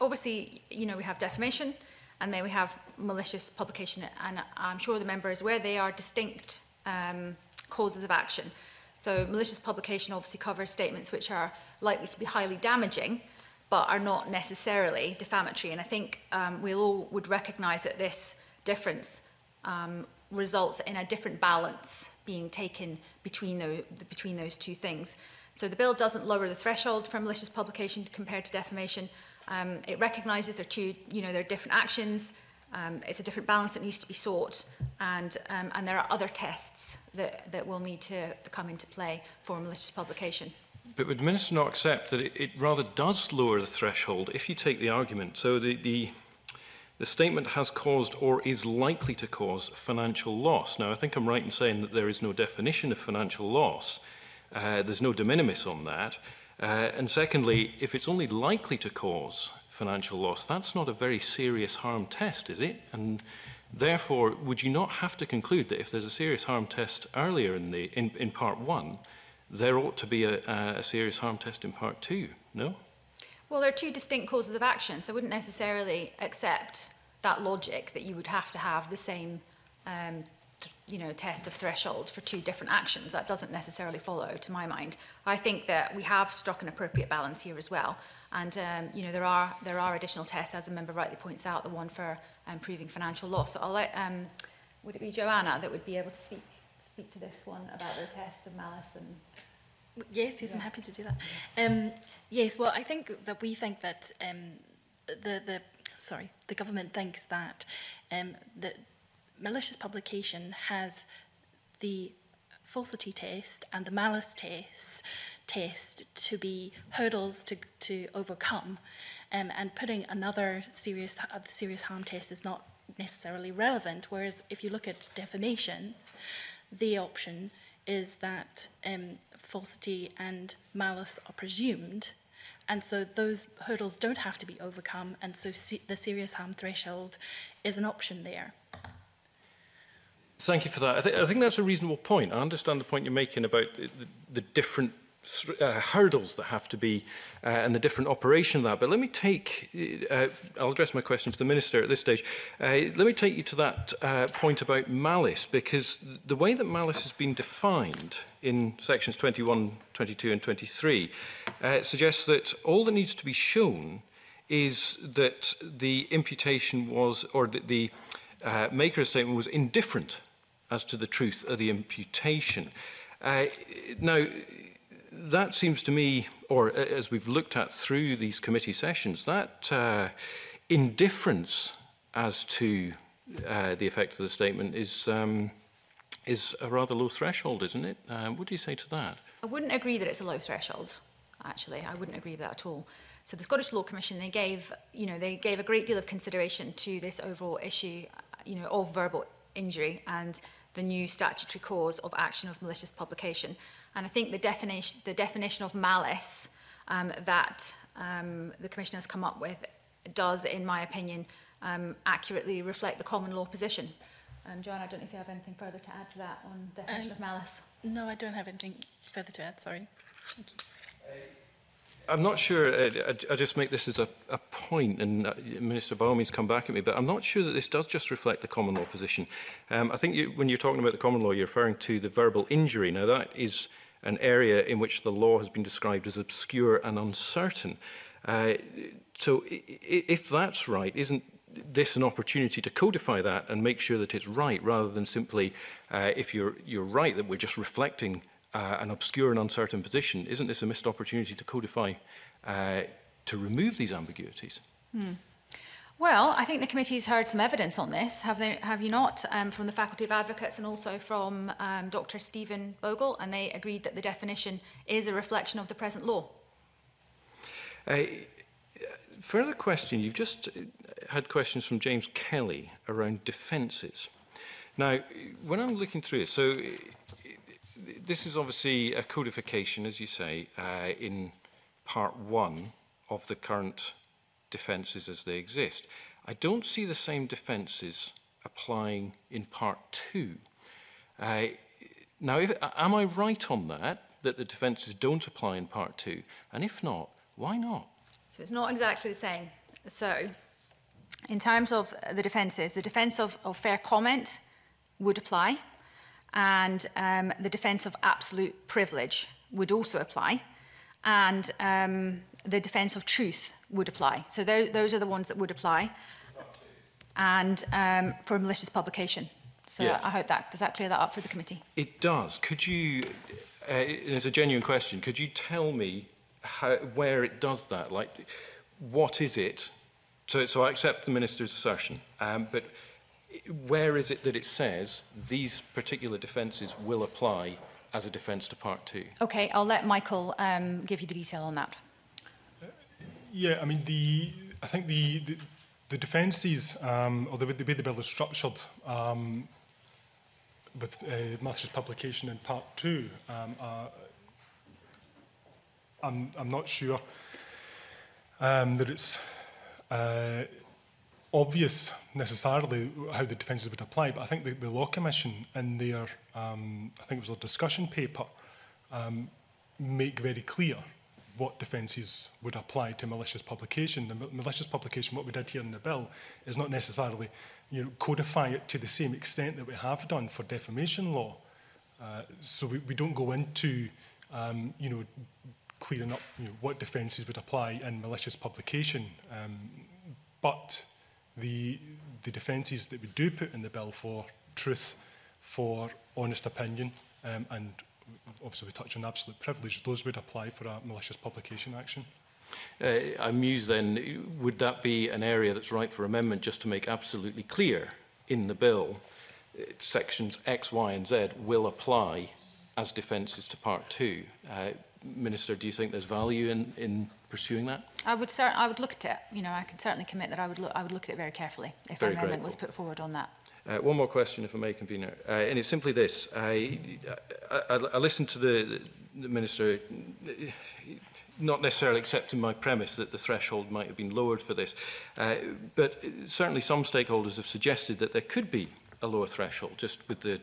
S2: obviously, you know, we have defamation. And then we have malicious publication, and I'm sure the members where they are distinct um, causes of action. So malicious publication obviously covers statements which are likely to be highly damaging, but are not necessarily defamatory. And I think um, we all would recognise that this difference um, results in a different balance being taken between, the, between those two things. So the bill doesn't lower the threshold for malicious publication compared to defamation, Um, it recognises there are two, you know, there are different actions. Um, it's a different balance that needs to be sought, and um, and there are other tests that that will need to come into play for malicious publication.
S9: But would the minister not accept that it, it rather does lower the threshold if you take the argument? So the the the statement has caused or is likely to cause financial loss. Now, I think I'm right in saying that there is no definition of financial loss. Uh, there's no de minimis on that. Uh, and secondly, if it's only likely to cause financial loss, that's not a very serious harm test, is it? And therefore, would you not have to conclude that if there's a serious harm test earlier in, the, in, in part one, there ought to be a, a serious harm test in part two, no?
S2: Well, there are two distinct causes of action, so I wouldn't necessarily accept that logic that you would have to have the same um, you know, test of threshold for two different actions. That doesn't necessarily follow, to my mind. I think that we have struck an appropriate balance here as well. And, um, you know, there are, there are additional tests, as a member rightly points out, the one for um, proving financial loss. So I'll let, um, would it be Joanna that would be able to speak, speak to this one about the tests of malice and...
S10: Yes, yes, yeah. I'm happy to do that. Um, yes, well, I think that we think that um, the, the, sorry, the government thinks that um, the, malicious publication has the falsity test and the malice test test to be hurdles to, to overcome um, and putting another serious uh, serious harm test is not necessarily relevant whereas if you look at defamation the option is that um, falsity and malice are presumed and so those hurdles don't have to be overcome and so se the serious harm threshold is an option there
S9: Thank you for that. I, th I think that's a reasonable point. I understand the point you're making about the, the different uh, hurdles that have to be uh, and the different operation of that. But let me take, uh, uh, I'll address my question to the Minister at this stage. Uh, let me take you to that uh, point about malice, because the way that malice has been defined in sections 21, 22 and 23 uh, suggests that all that needs to be shown is that the imputation was, or that the uh, maker's statement was indifferent as to the truth of the imputation. Uh, now, that seems to me, or as we've looked at through these committee sessions, that uh, indifference as to uh, the effect of the statement is um, is a rather low threshold, isn't it? Uh, what do you say to that?
S2: I wouldn't agree that it's a low threshold. Actually, I wouldn't agree with that at all. So the Scottish Law Commission they gave you know they gave a great deal of consideration to this overall issue you know of verbal injury and the new statutory cause of action of malicious publication. And I think the definition, the definition of malice um, that um, the Commission has come up with does, in my opinion, um, accurately reflect the common law position. Um, Joanne, I don't know if you have anything further to add to that on definition
S10: um,
S2: of malice.
S10: No, I don't have anything further to add, sorry. Thank you.
S9: Uh, I'm not sure, I, uh, I, I just make this as a, a point, and uh, Minister, by all means come back at me, but I'm not sure that this does just reflect the common law position. Um, I think you, when you're talking about the common law, you're referring to the verbal injury. Now, that is an area in which the law has been described as obscure and uncertain. Uh, so if that's right, isn't this an opportunity to codify that and make sure that it's right rather than simply uh, if you're you're right that we're just reflecting Uh, an obscure and uncertain position, isn't this a missed opportunity to codify, uh, to remove these ambiguities?
S2: Hmm. Well, I think the committee has heard some evidence on this, have, they, have you not, um, from the Faculty of Advocates and also from um, Dr Stephen Bogle, and they agreed that the definition is a reflection of the present law.
S9: A uh, further question, you've just uh, had questions from James Kelly around defences. Now, when I'm looking through it, so this is obviously a codification, as you say, uh, in part one of the current defences as they exist. I don't see the same defences applying in part two. Uh, now, if, am I right on that, that the defences don't apply in part two? And if not, why not?
S2: So it's not exactly the same. So, in terms of the defences, the defence of, of fair comment would apply and um, the defence of absolute privilege would also apply, and um, the defence of truth would apply. So those, those are the ones that would apply, and um, for malicious publication. So
S9: yes.
S2: I hope that does that clear that up for the committee.
S9: It does. Could you? Uh, it's a genuine question. Could you tell me how, where it does that? Like, what is it? So, so I accept the minister's assertion, um, but where is it that it says these particular defences will apply as a defence to Part 2?
S2: Okay, I'll let Michael um, give you the detail on that.
S4: yeah, I mean, the I think the, the, the defences, um, or the, the way the bill is structured um, with uh, Matthew's publication in Part 2, um, uh, I'm, I'm not sure um, that it's... Uh, obvious necessarily how the defences would apply, but I think the, the Law Commission in their, um, I think it was a discussion paper, um, make very clear what defences would apply to malicious publication. The malicious publication, what we did here in the bill, is not necessarily you know, codify it to the same extent that we have done for defamation law. Uh, so we, we don't go into um, you know, clearing up you know, what defences would apply in malicious publication. Um, but the, the defences that we do put in the bill for truth, for honest opinion, um, and obviously we touch on absolute privilege, those would apply for a malicious publication action.
S9: Uh, I'm mused then, would that be an area that's right for amendment just to make absolutely clear in the bill uh, sections X, Y and Z will apply as defences to part two? Uh, Minister, do you think there's value in, in pursuing that?
S2: I would cer I would look at it. You know, I could certainly commit that I would look I would look at it very carefully if
S9: very
S2: an amendment was put forward on that.
S9: Uh, one more question, if I may, convener, uh, and it's simply this: I, I, I listened to the, the minister, not necessarily accepting my premise that the threshold might have been lowered for this, uh, but certainly some stakeholders have suggested that there could be a lower threshold, just with the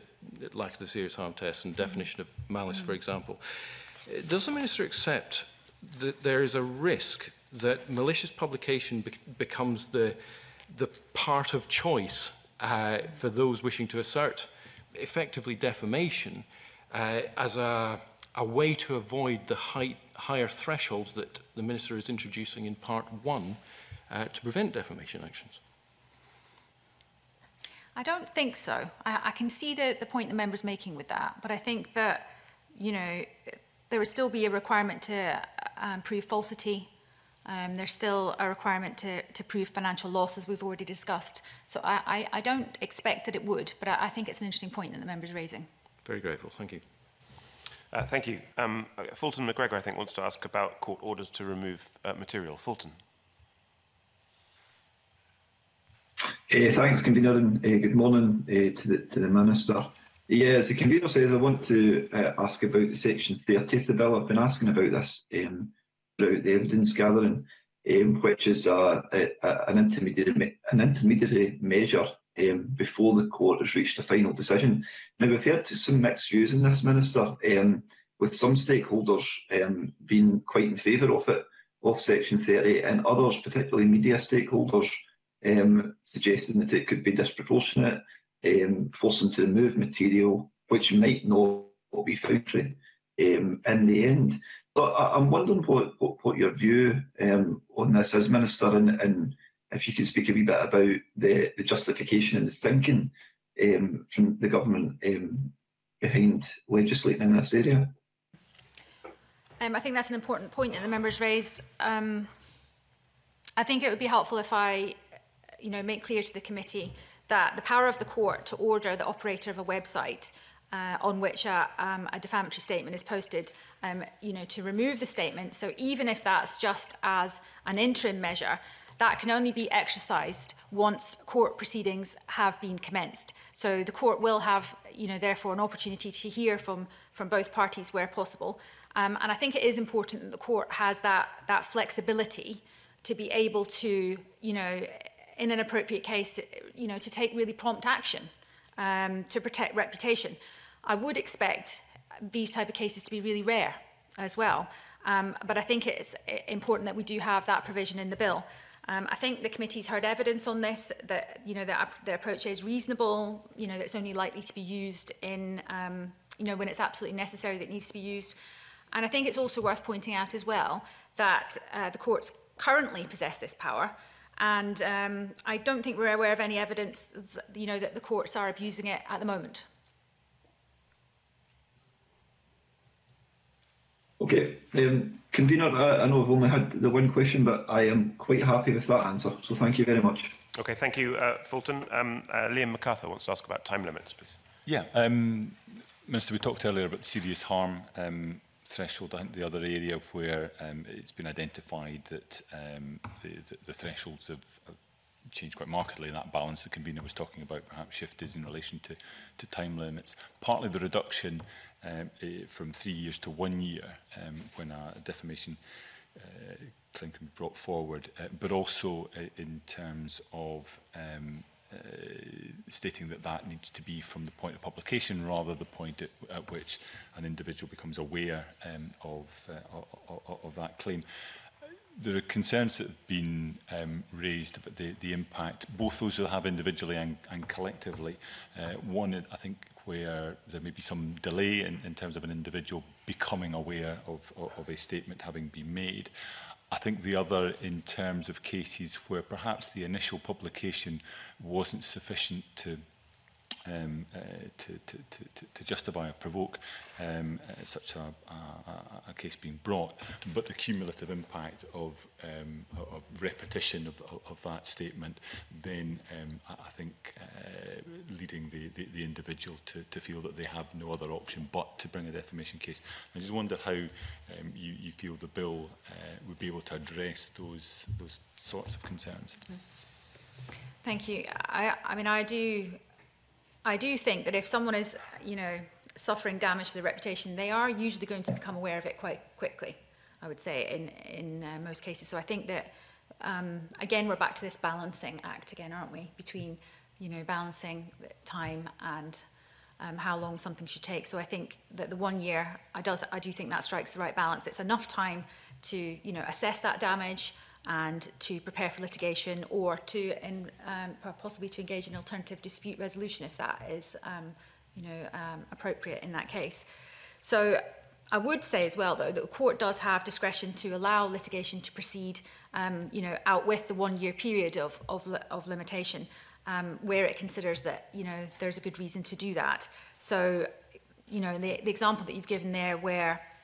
S9: lack of the serious harm test and definition of malice, mm. for example. Uh, Uh, does the Minister accept that there is a risk that malicious publication be becomes the, the part of choice uh, for those wishing to assert effectively defamation uh, as a, a way to avoid the high, higher thresholds that the Minister is introducing in Part 1 uh, to prevent defamation actions?
S2: I don't think so. I, I can see the, the point the member's making with that, but I think that, you know, there would still be a requirement to um, prove falsity. Um, there's still a requirement to, to prove financial loss, as we've already discussed. So I, I, I don't expect that it would, but I, I think it's an interesting point that the member is raising.
S9: Very grateful. Thank you.
S1: Uh, thank you. Um, uh, Fulton McGregor, I think, wants to ask about court orders to remove uh, material. Fulton.
S11: Uh, thanks, Convener, and uh, good morning uh, to, the, to the Minister. Yes, the convener says, I want to uh, ask about section 30 of the bill. I've been asking about this um, throughout the evidence gathering, um, which is uh, a, a, an, intermediary an intermediary measure um, before the court has reached a final decision. Now, we've heard some mixed views in this, Minister, um, with some stakeholders um, being quite in favour of it, of section 30, and others, particularly media stakeholders, um, suggesting that it could be disproportionate um, force them to remove material which might not be factory um, in the end. But I, am wondering what, what, what, your view um, on this is, Minister, and, and, if you could speak a wee bit about the, the justification and the thinking um, from the government um, behind legislating in this area.
S2: Um, I think that's an important point that the members raised. Um, I think it would be helpful if I, you know, make clear to the committee that the power of the court to order the operator of a website uh, on which a, um, a defamatory statement is posted, um, you know, to remove the statement. So even if that's just as an interim measure, that can only be exercised once court proceedings have been commenced. So the court will have, you know, therefore an opportunity to hear from, from both parties where possible. Um, and I think it is important that the court has that, that flexibility to be able to, you know, in an appropriate case, you know, to take really prompt action um, to protect reputation. I would expect these type of cases to be really rare as well. Um, but I think it's important that we do have that provision in the bill. Um, I think the committee's heard evidence on this that you know that the approach is reasonable. You know that it's only likely to be used in um, you know when it's absolutely necessary that it needs to be used. And I think it's also worth pointing out as well that uh, the courts currently possess this power and um, I don't think we're aware of any evidence that, you know, that the courts are abusing it at the moment.
S11: Okay, um, convener, I, I know I've only had the one question, but I am quite happy with that answer, so thank you very much.
S1: Okay, thank you, uh, Fulton. Um, uh, Liam MacArthur wants to ask about time limits, please.
S6: Yeah, um, Minister, we talked earlier about serious harm. Um, threshold. I think the other area where um, it's been identified that um, the, the, the thresholds have, have changed quite markedly, and that balance the convener was talking about perhaps shift is in relation to, to time limits. Partly the reduction um, eh, from three years to one year um, when a defamation uh, claim can be brought forward, uh, but also uh, in terms of um, uh, stating that that needs to be from the point of publication rather the point at, at which an individual becomes aware um, of, uh, of, of that claim. There are concerns that have been um, raised about the, the impact, both those who have individually and, and collectively. Uh, one, I think, where there may be some delay in, in terms of an individual becoming aware of, of, of a statement having been made. I think the other in terms of cases where perhaps the initial publication wasn't sufficient to um, uh, to, to, to, to justify or provoke um, uh, such a, a, a case being brought, but the cumulative impact of, um, of repetition of, of that statement, then um, I think uh, leading the, the, the individual to, to feel that they have no other option but to bring a defamation case. I just wonder how um, you, you feel the bill uh, would be able to address those, those sorts of concerns. Mm -hmm.
S2: Thank you. I, I mean, I do I do think that if someone is, you know, suffering damage to their reputation, they are usually going to become aware of it quite quickly, I would say, in, in uh, most cases. So I think that, um, again, we're back to this balancing act again, aren't we? Between, you know, balancing time and um, how long something should take. So I think that the one year, I, does, I do think that strikes the right balance. It's enough time to, you know, assess that damage, and to prepare for litigation or to in, um, possibly to engage in alternative dispute resolution if that is um, you know, um, appropriate in that case. So I would say as well, though, that the court does have discretion to allow litigation to proceed, um, you know, out with the one-year period of, of, of limitation, um, where it considers that, you know, there's a good reason to do that. So, you know, the, the example that you've given there where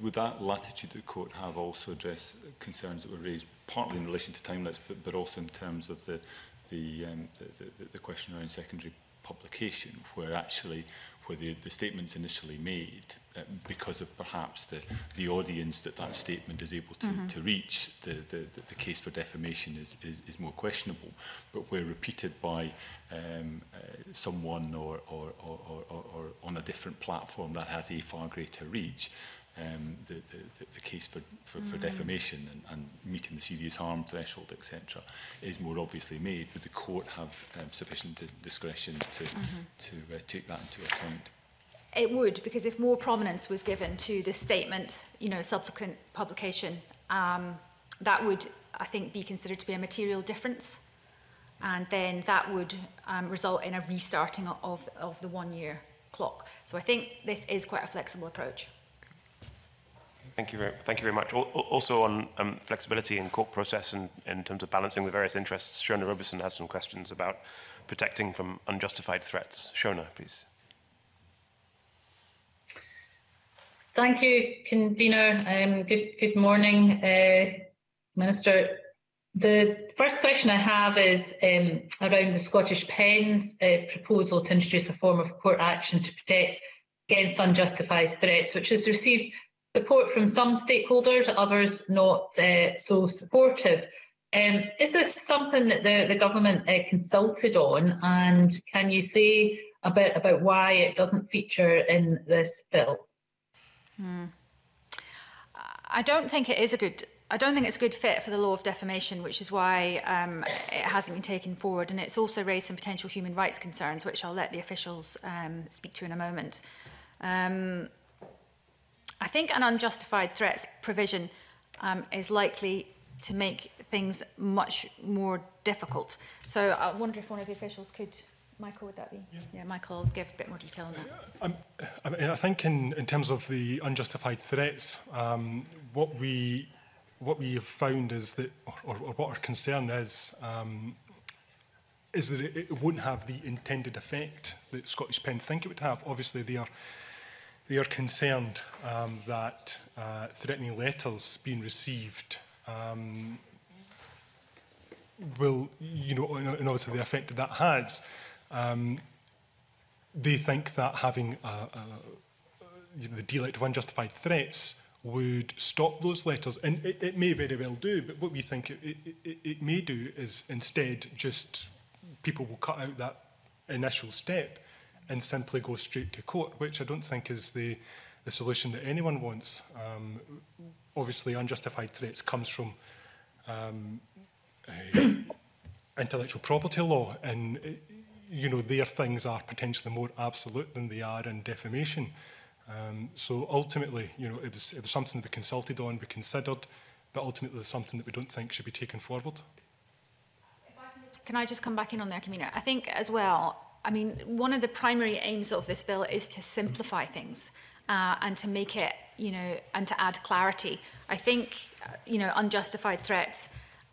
S6: would that latitude the court have also address concerns that were raised, partly in relation to timelines but, but also in terms of the, the, um, the, the, the question around secondary publication, where actually where the, the statement's initially made, uh, because of perhaps the, the audience that that statement is able to, mm-hmm. to reach, the, the, the case for defamation is, is, is more questionable. But where repeated by um, uh, someone or, or, or, or, or on a different platform that has a far greater reach, um, the, the, the case for, for, mm. for defamation and, and meeting the serious harm threshold, etc., is more obviously made. Would the court have um, sufficient discretion to, mm-hmm. to uh, take that into account?
S2: It would, because if more prominence was given to the statement, you know, subsequent publication, um, that would, I think, be considered to be a material difference. And then that would um, result in a restarting of, of the one year clock. So I think this is quite a flexible approach.
S1: Thank you very, thank you very much. Also on um, flexibility in court process and in terms of balancing the various interests, Shona Robertson has some questions about protecting from unjustified threats. Shona, please.
S12: Thank you, convener. Um, good, good morning, uh, Minister. The first question I have is um, around the Scottish Pens uh, proposal to introduce a form of court action to protect against unjustified threats, which has received support from some stakeholders, others not uh, so supportive. Um, is this something that the, the government uh, consulted on, and can you say a bit about why it doesn't feature in this bill?
S2: Hmm. I don't think it is a good I don't think it's a good fit for the law of defamation, which is why um, it hasn't been taken forward. And it's also raised some potential human rights concerns, which I'll let the officials um, speak to in a moment. Um, I think an unjustified threats provision um, is likely to make things much more difficult. So I wonder if one of the officials could, Michael, would that be? Yeah, yeah Michael, will give a bit more detail on that.
S4: Um, I, mean, I think in, in terms of the unjustified threats, um, what we what we have found is that, or, or what our concern is, um, is that it, it won't have the intended effect that Scottish Pen think it would have. Obviously, they are They are concerned um, that uh, threatening letters being received um, will, you know, and obviously the effect that that has. Um, they think that having a, a, you know, the delict of unjustified threats would stop those letters. And it, it may very well do, but what we think it, it, it may do is instead just people will cut out that initial step and simply go straight to court, which I don't think is the, the solution that anyone wants. Um, obviously, unjustified threats comes from um, intellectual property law, and eh, you know their things are potentially more absolute than they are in defamation. Um, so ultimately, you know, it was, it was something that we consulted on, we considered, but ultimately something that we don't think should be taken forward.
S2: Can I just come back in on there, Kamina? I think as well, I mean, one of the primary aims of this bill is to simplify things uh, and to make it, you know, and to add clarity. I think, uh, you know, unjustified threats.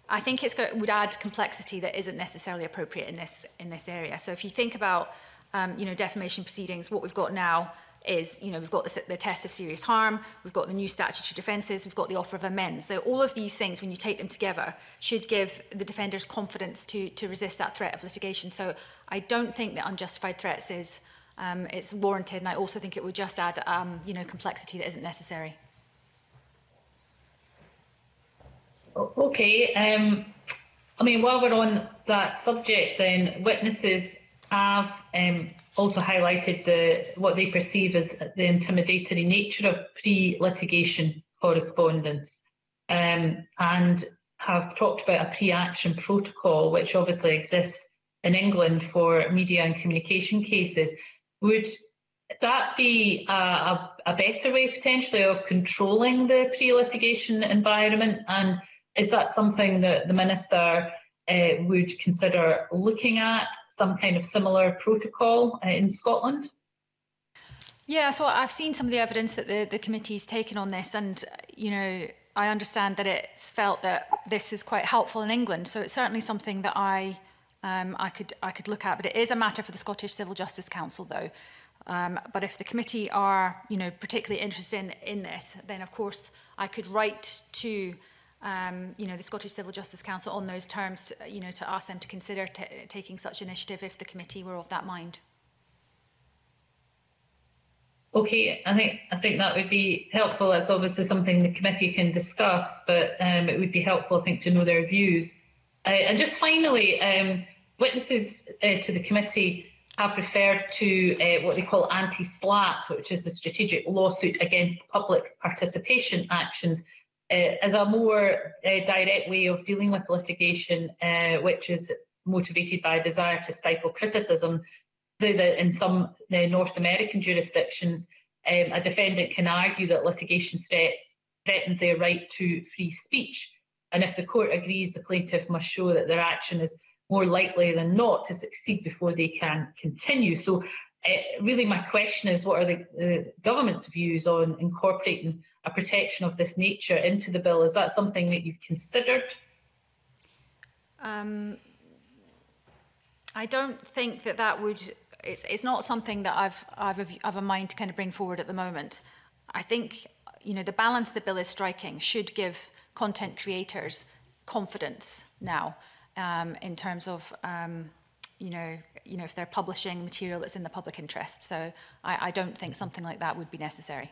S2: I think it's go would add complexity that isn't necessarily appropriate in this in this area. So if you think about, um, you know, defamation proceedings, what we've got now is, you know, we've got the, the test of serious harm, we've got the new statutory defences, we've got the offer of amends. So all of these things, when you take them together, should give the defenders confidence to, to resist that threat of litigation. So I don't think that unjustified threats is um, it's warranted, and I also think it would just add, um, you know, complexity that isn't necessary.
S12: Okay. Um, I mean, while we're on that subject, then witnesses have um, also highlighted the what they perceive as the intimidatory nature of pre-litigation correspondence um, and have talked about a pre-action protocol which obviously exists in England for media and communication cases. Would that be a, a, a better way potentially of controlling the pre-litigation environment and is that something that the minister uh, would consider looking at some kind of similar protocol uh, in Scotland?
S2: Yeah, so I've seen some of the evidence that the, the committee's taken on this, and you know, I understand that it's felt that this is quite helpful in England. So it's certainly something that I um, I could I could look at, but it is a matter for the Scottish Civil Justice Council, though. Um, but if the committee are, you know, particularly interested in, in this, then of course I could write to um, you know, the Scottish Civil Justice Council on those terms, to, you know, to ask them to consider taking such initiative if the committee were of that mind.
S12: Okay, I think I think that would be helpful. That's obviously something the committee can discuss, but um, it would be helpful, I think, to know their views. Uh, and just finally, um, witnesses uh, to the committee have referred to uh, what they call anti-SLAP, which is the Strategic Lawsuit Against Public Participation Actions. Uh, as a more uh, direct way of dealing with litigation, uh, which is motivated by a desire to stifle criticism, so that in some North American jurisdictions, um, a defendant can argue that litigation threats threatens their right to free speech. And if the court agrees, the plaintiff must show that their action is more likely than not to succeed before they can continue. So It, eh, really, my question is what are the, the government's views on incorporating a protection of this nature into the bill? Is that something that you've considered? Um,
S2: I don't think that that would. It's it's not something that I've I've of a mind to kind of bring forward at the moment. I think you know the balance the bill is striking should give content creators confidence now um, in terms of um, you know you know, if they're publishing material that's in the public interest. So I, I don't think mm-hmm. something like that would be necessary.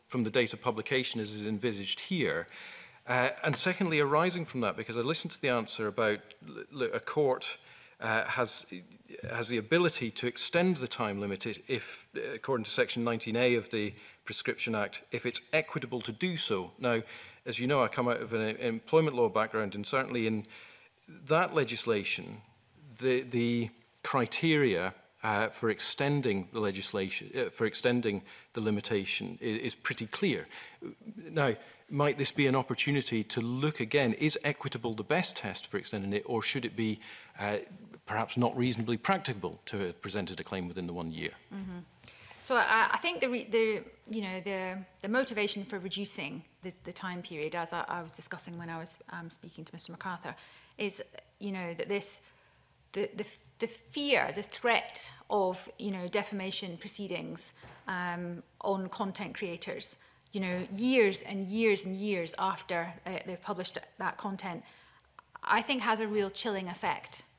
S9: from the date of publication as is envisaged here? Uh, and secondly, arising from that, because I listened to the answer about a court uh, has, has the ability to extend the time limit if, uh, according to section 19A of the Prescription Act, if it's equitable to do so. Now, as you know, I come out of an employment law background, and certainly in that legislation, the, the criteria uh, for extending the legislation, uh, for extending the limitation is, is pretty clear. Now, might this be an opportunity to look again, is equitable the best test for extending it, or should it be uh, perhaps not reasonably practicable to have presented a claim within the one year? Mm -hmm.
S2: So uh, I, I think the, re, the you know the the motivation for reducing the, the time period, as I, I was discussing when I was um, speaking to Mr. MacArthur, is you know that this the, the, the fear, the threat of, you know, defamation proceedings um, on content creators, you know, years and years and years after uh, they've published that content, I think has a real chilling effect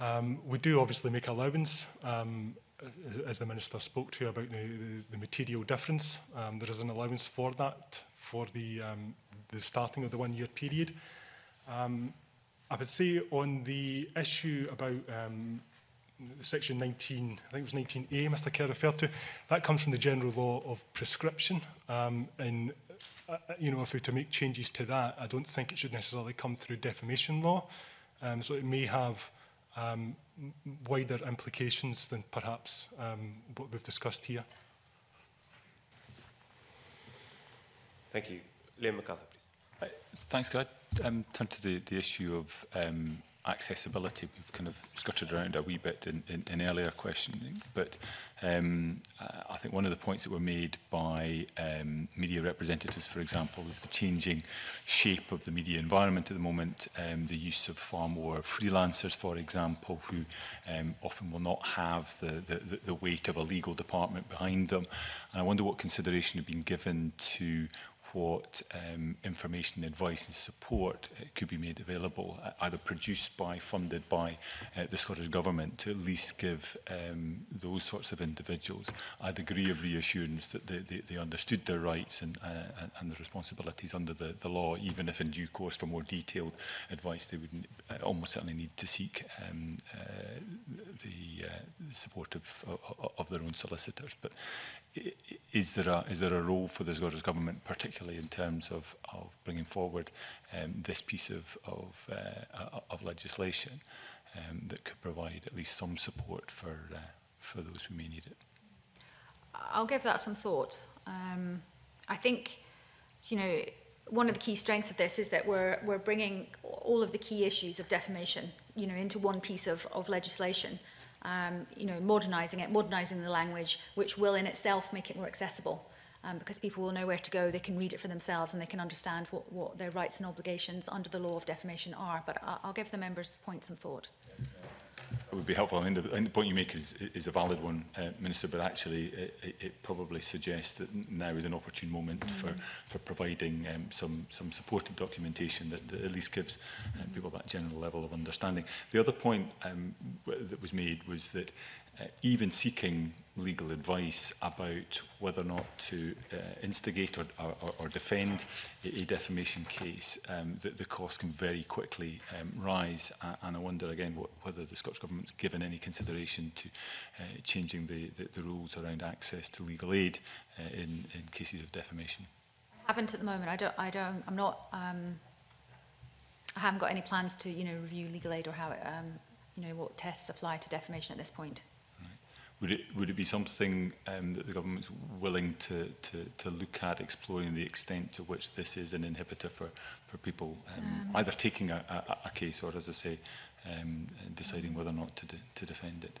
S2: Um,
S4: we do obviously make allowance um, Uh, as the Minister spoke to you about the, the, the material difference, um, there is an allowance for that for the, um, the starting of the one-year period. Um, I would say on the issue about um, section 19, I think it was 19A Mr Kerr referred to, that comes from the general law of prescription. Um, and, uh, uh, you know, if we were to make changes to that, I don't think it should necessarily come through defamation law. Um, so it may have um, wider implications than perhaps um, what we've discussed here.
S1: Thank you. Liam MacArthur, please.
S6: Uh, thanks. Could I um, turn to the, the issue of um, accessibility we've kind of scuttered around a wee bit in, in, in earlier questioning, but um, I think one of the points that were made by um, media representatives, for example, is the changing shape of the media environment at the moment, um, the use of far more freelancers, for example, who um, often will not have the, the, the weight of a legal department behind them. And I wonder what consideration had been given to what um, information, advice and support uh, could be made available, uh, either produced by, funded by uh, the Scottish Government to at least give um, those sorts of individuals a degree of reassurance that they, they, they understood their rights and, uh, and the responsibilities under the, the law, even if in due course for more detailed advice they would uh, almost certainly need to seek um, uh, the uh, support of, of, of their own solicitors. But is there a is there a role for the Scottish government, particularly in terms of of bringing forward um, this piece of of, uh, of legislation um, that could provide at least some support for uh, for those who may need it?
S2: I'll give that some thought. Um, I think, you know, one of the key strengths of this is that we're we're bringing all of the key issues of defamation, you know, into one piece of of legislation um, you know, modernising it, modernising the language, which will in itself make it more accessible. Um, because people will know where to go, they can read it for themselves and they can understand what, what their rights and obligations under the law of defamation are. But I'll, I'll give the members' points and thought.
S6: yeah it would be helpful. I mean, the, the point you make is, is a valid one, uh, Minister, but actually it, it probably suggests that now is an opportune moment mm -hmm. for, for providing um, some, some supported documentation that, that at least gives uh, people that general level of understanding. The other point um, that was made was that uh, even seeking legal advice about whether or not to uh, instigate or, or, or defend a, a defamation case, um, the, the cost can very quickly um, rise. And I wonder again what, whether the Scottish Government's given any consideration to uh, changing the, the, the rules around access to legal aid uh, in, in cases of defamation.
S2: I haven't at the moment. I don't. I don't. I'm not. Um, I haven't got any plans to, you know, review legal aid or how it, um, you know, what tests apply to defamation at this point
S6: would it would it be something um, that the government's willing to, to, to look at exploring the extent to which this is an inhibitor for for people um, um, either taking a, a, a case or, as I say, um, deciding whether or not to de to defend it?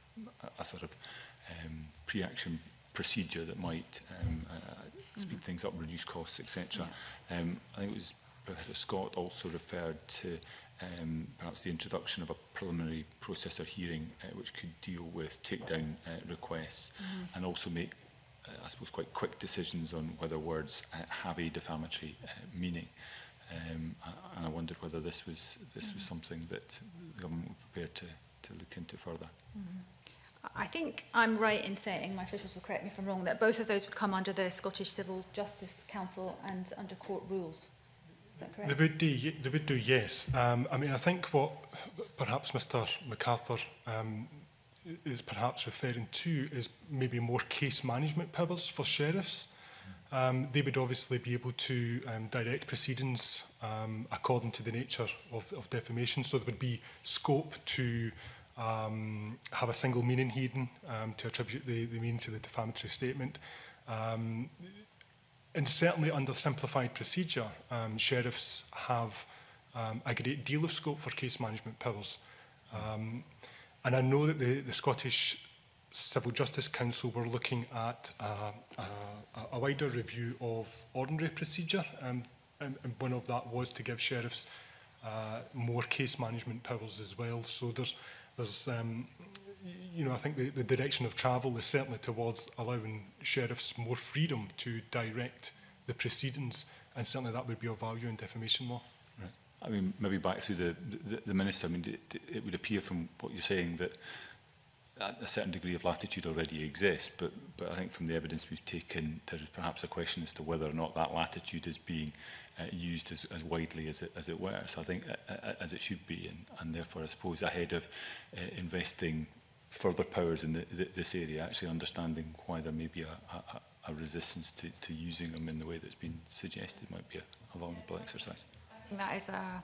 S2: a, a
S6: sort of um, pre-action procedure that might um, uh, speed mm -hmm. things up, reduce costs, etc. Yeah. Um, I think it was Professor Scott also referred to um, perhaps the introduction of a preliminary process or hearing uh, which could deal with takedown uh, requests mm. and also make, uh, I suppose, quite quick decisions on whether words uh, have a defamatory uh, meaning. Um, and I wondered whether this was this mm. was mm-hmm. something that the government were prepared to, to look into further. Mm.
S2: I think I'm right in saying, my officials will correct me if I'm wrong, that both of those would come under the Scottish Civil Justice Council and under court rules that correct?
S4: They would do, they would do yes. Um, I mean, I think what perhaps Mr MacArthur um, is perhaps referring to is maybe more case management powers for sheriffs. Um, they would obviously be able to um, direct proceedings um, according to the nature of, of defamation. So there would be scope to um, have a single meaning hearing um, to attribute the, the meaning to the defamatory statement. Um, and certainly under simplified procedure, um, sheriffs have um, a great deal of scope for case management powers. Um, and I know that the, the Scottish Civil Justice Council were looking at a, a, a wider review of ordinary procedure, um, and, and one of that was to give sheriffs uh, more case management powers as well. So there's, there's um, you know, I think the, the direction of travel is certainly towards allowing sheriffs more freedom to direct the proceedings, and certainly that would be of value in defamation law.
S6: Right. I mean, maybe back through the, the, the minister. I mean, it, it would appear from what you're saying that a certain degree of latitude already exists, but, but I think from the evidence we've taken, there is perhaps a question as to whether or not that latitude is being uh, used as, as widely as it, as it were. So I think uh, uh as it should be, and, and therefore I suppose ahead of uh, investing further powers in the, the, this area, actually understanding why there may be a, a, a resistance to, to using them in the way that's been suggested might be a, a vulnerable exercise.
S2: I think that is a,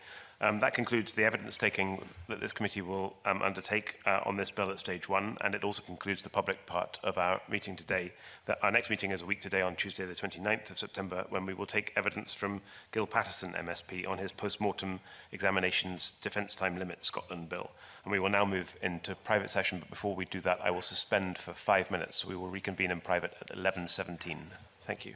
S1: Um, that concludes the evidence taking that this committee will um, undertake uh, on this bill at stage one, and it also concludes the public part of our meeting today. That our next meeting is a week today on Tuesday, the 29th of September, when we will take evidence from Gil Patterson, MSP, on his post-mortem examinations defence time limit Scotland bill. And we will now move into private session, but before we do that, I will suspend for five minutes. So We will reconvene in private at 11.17. Thank you.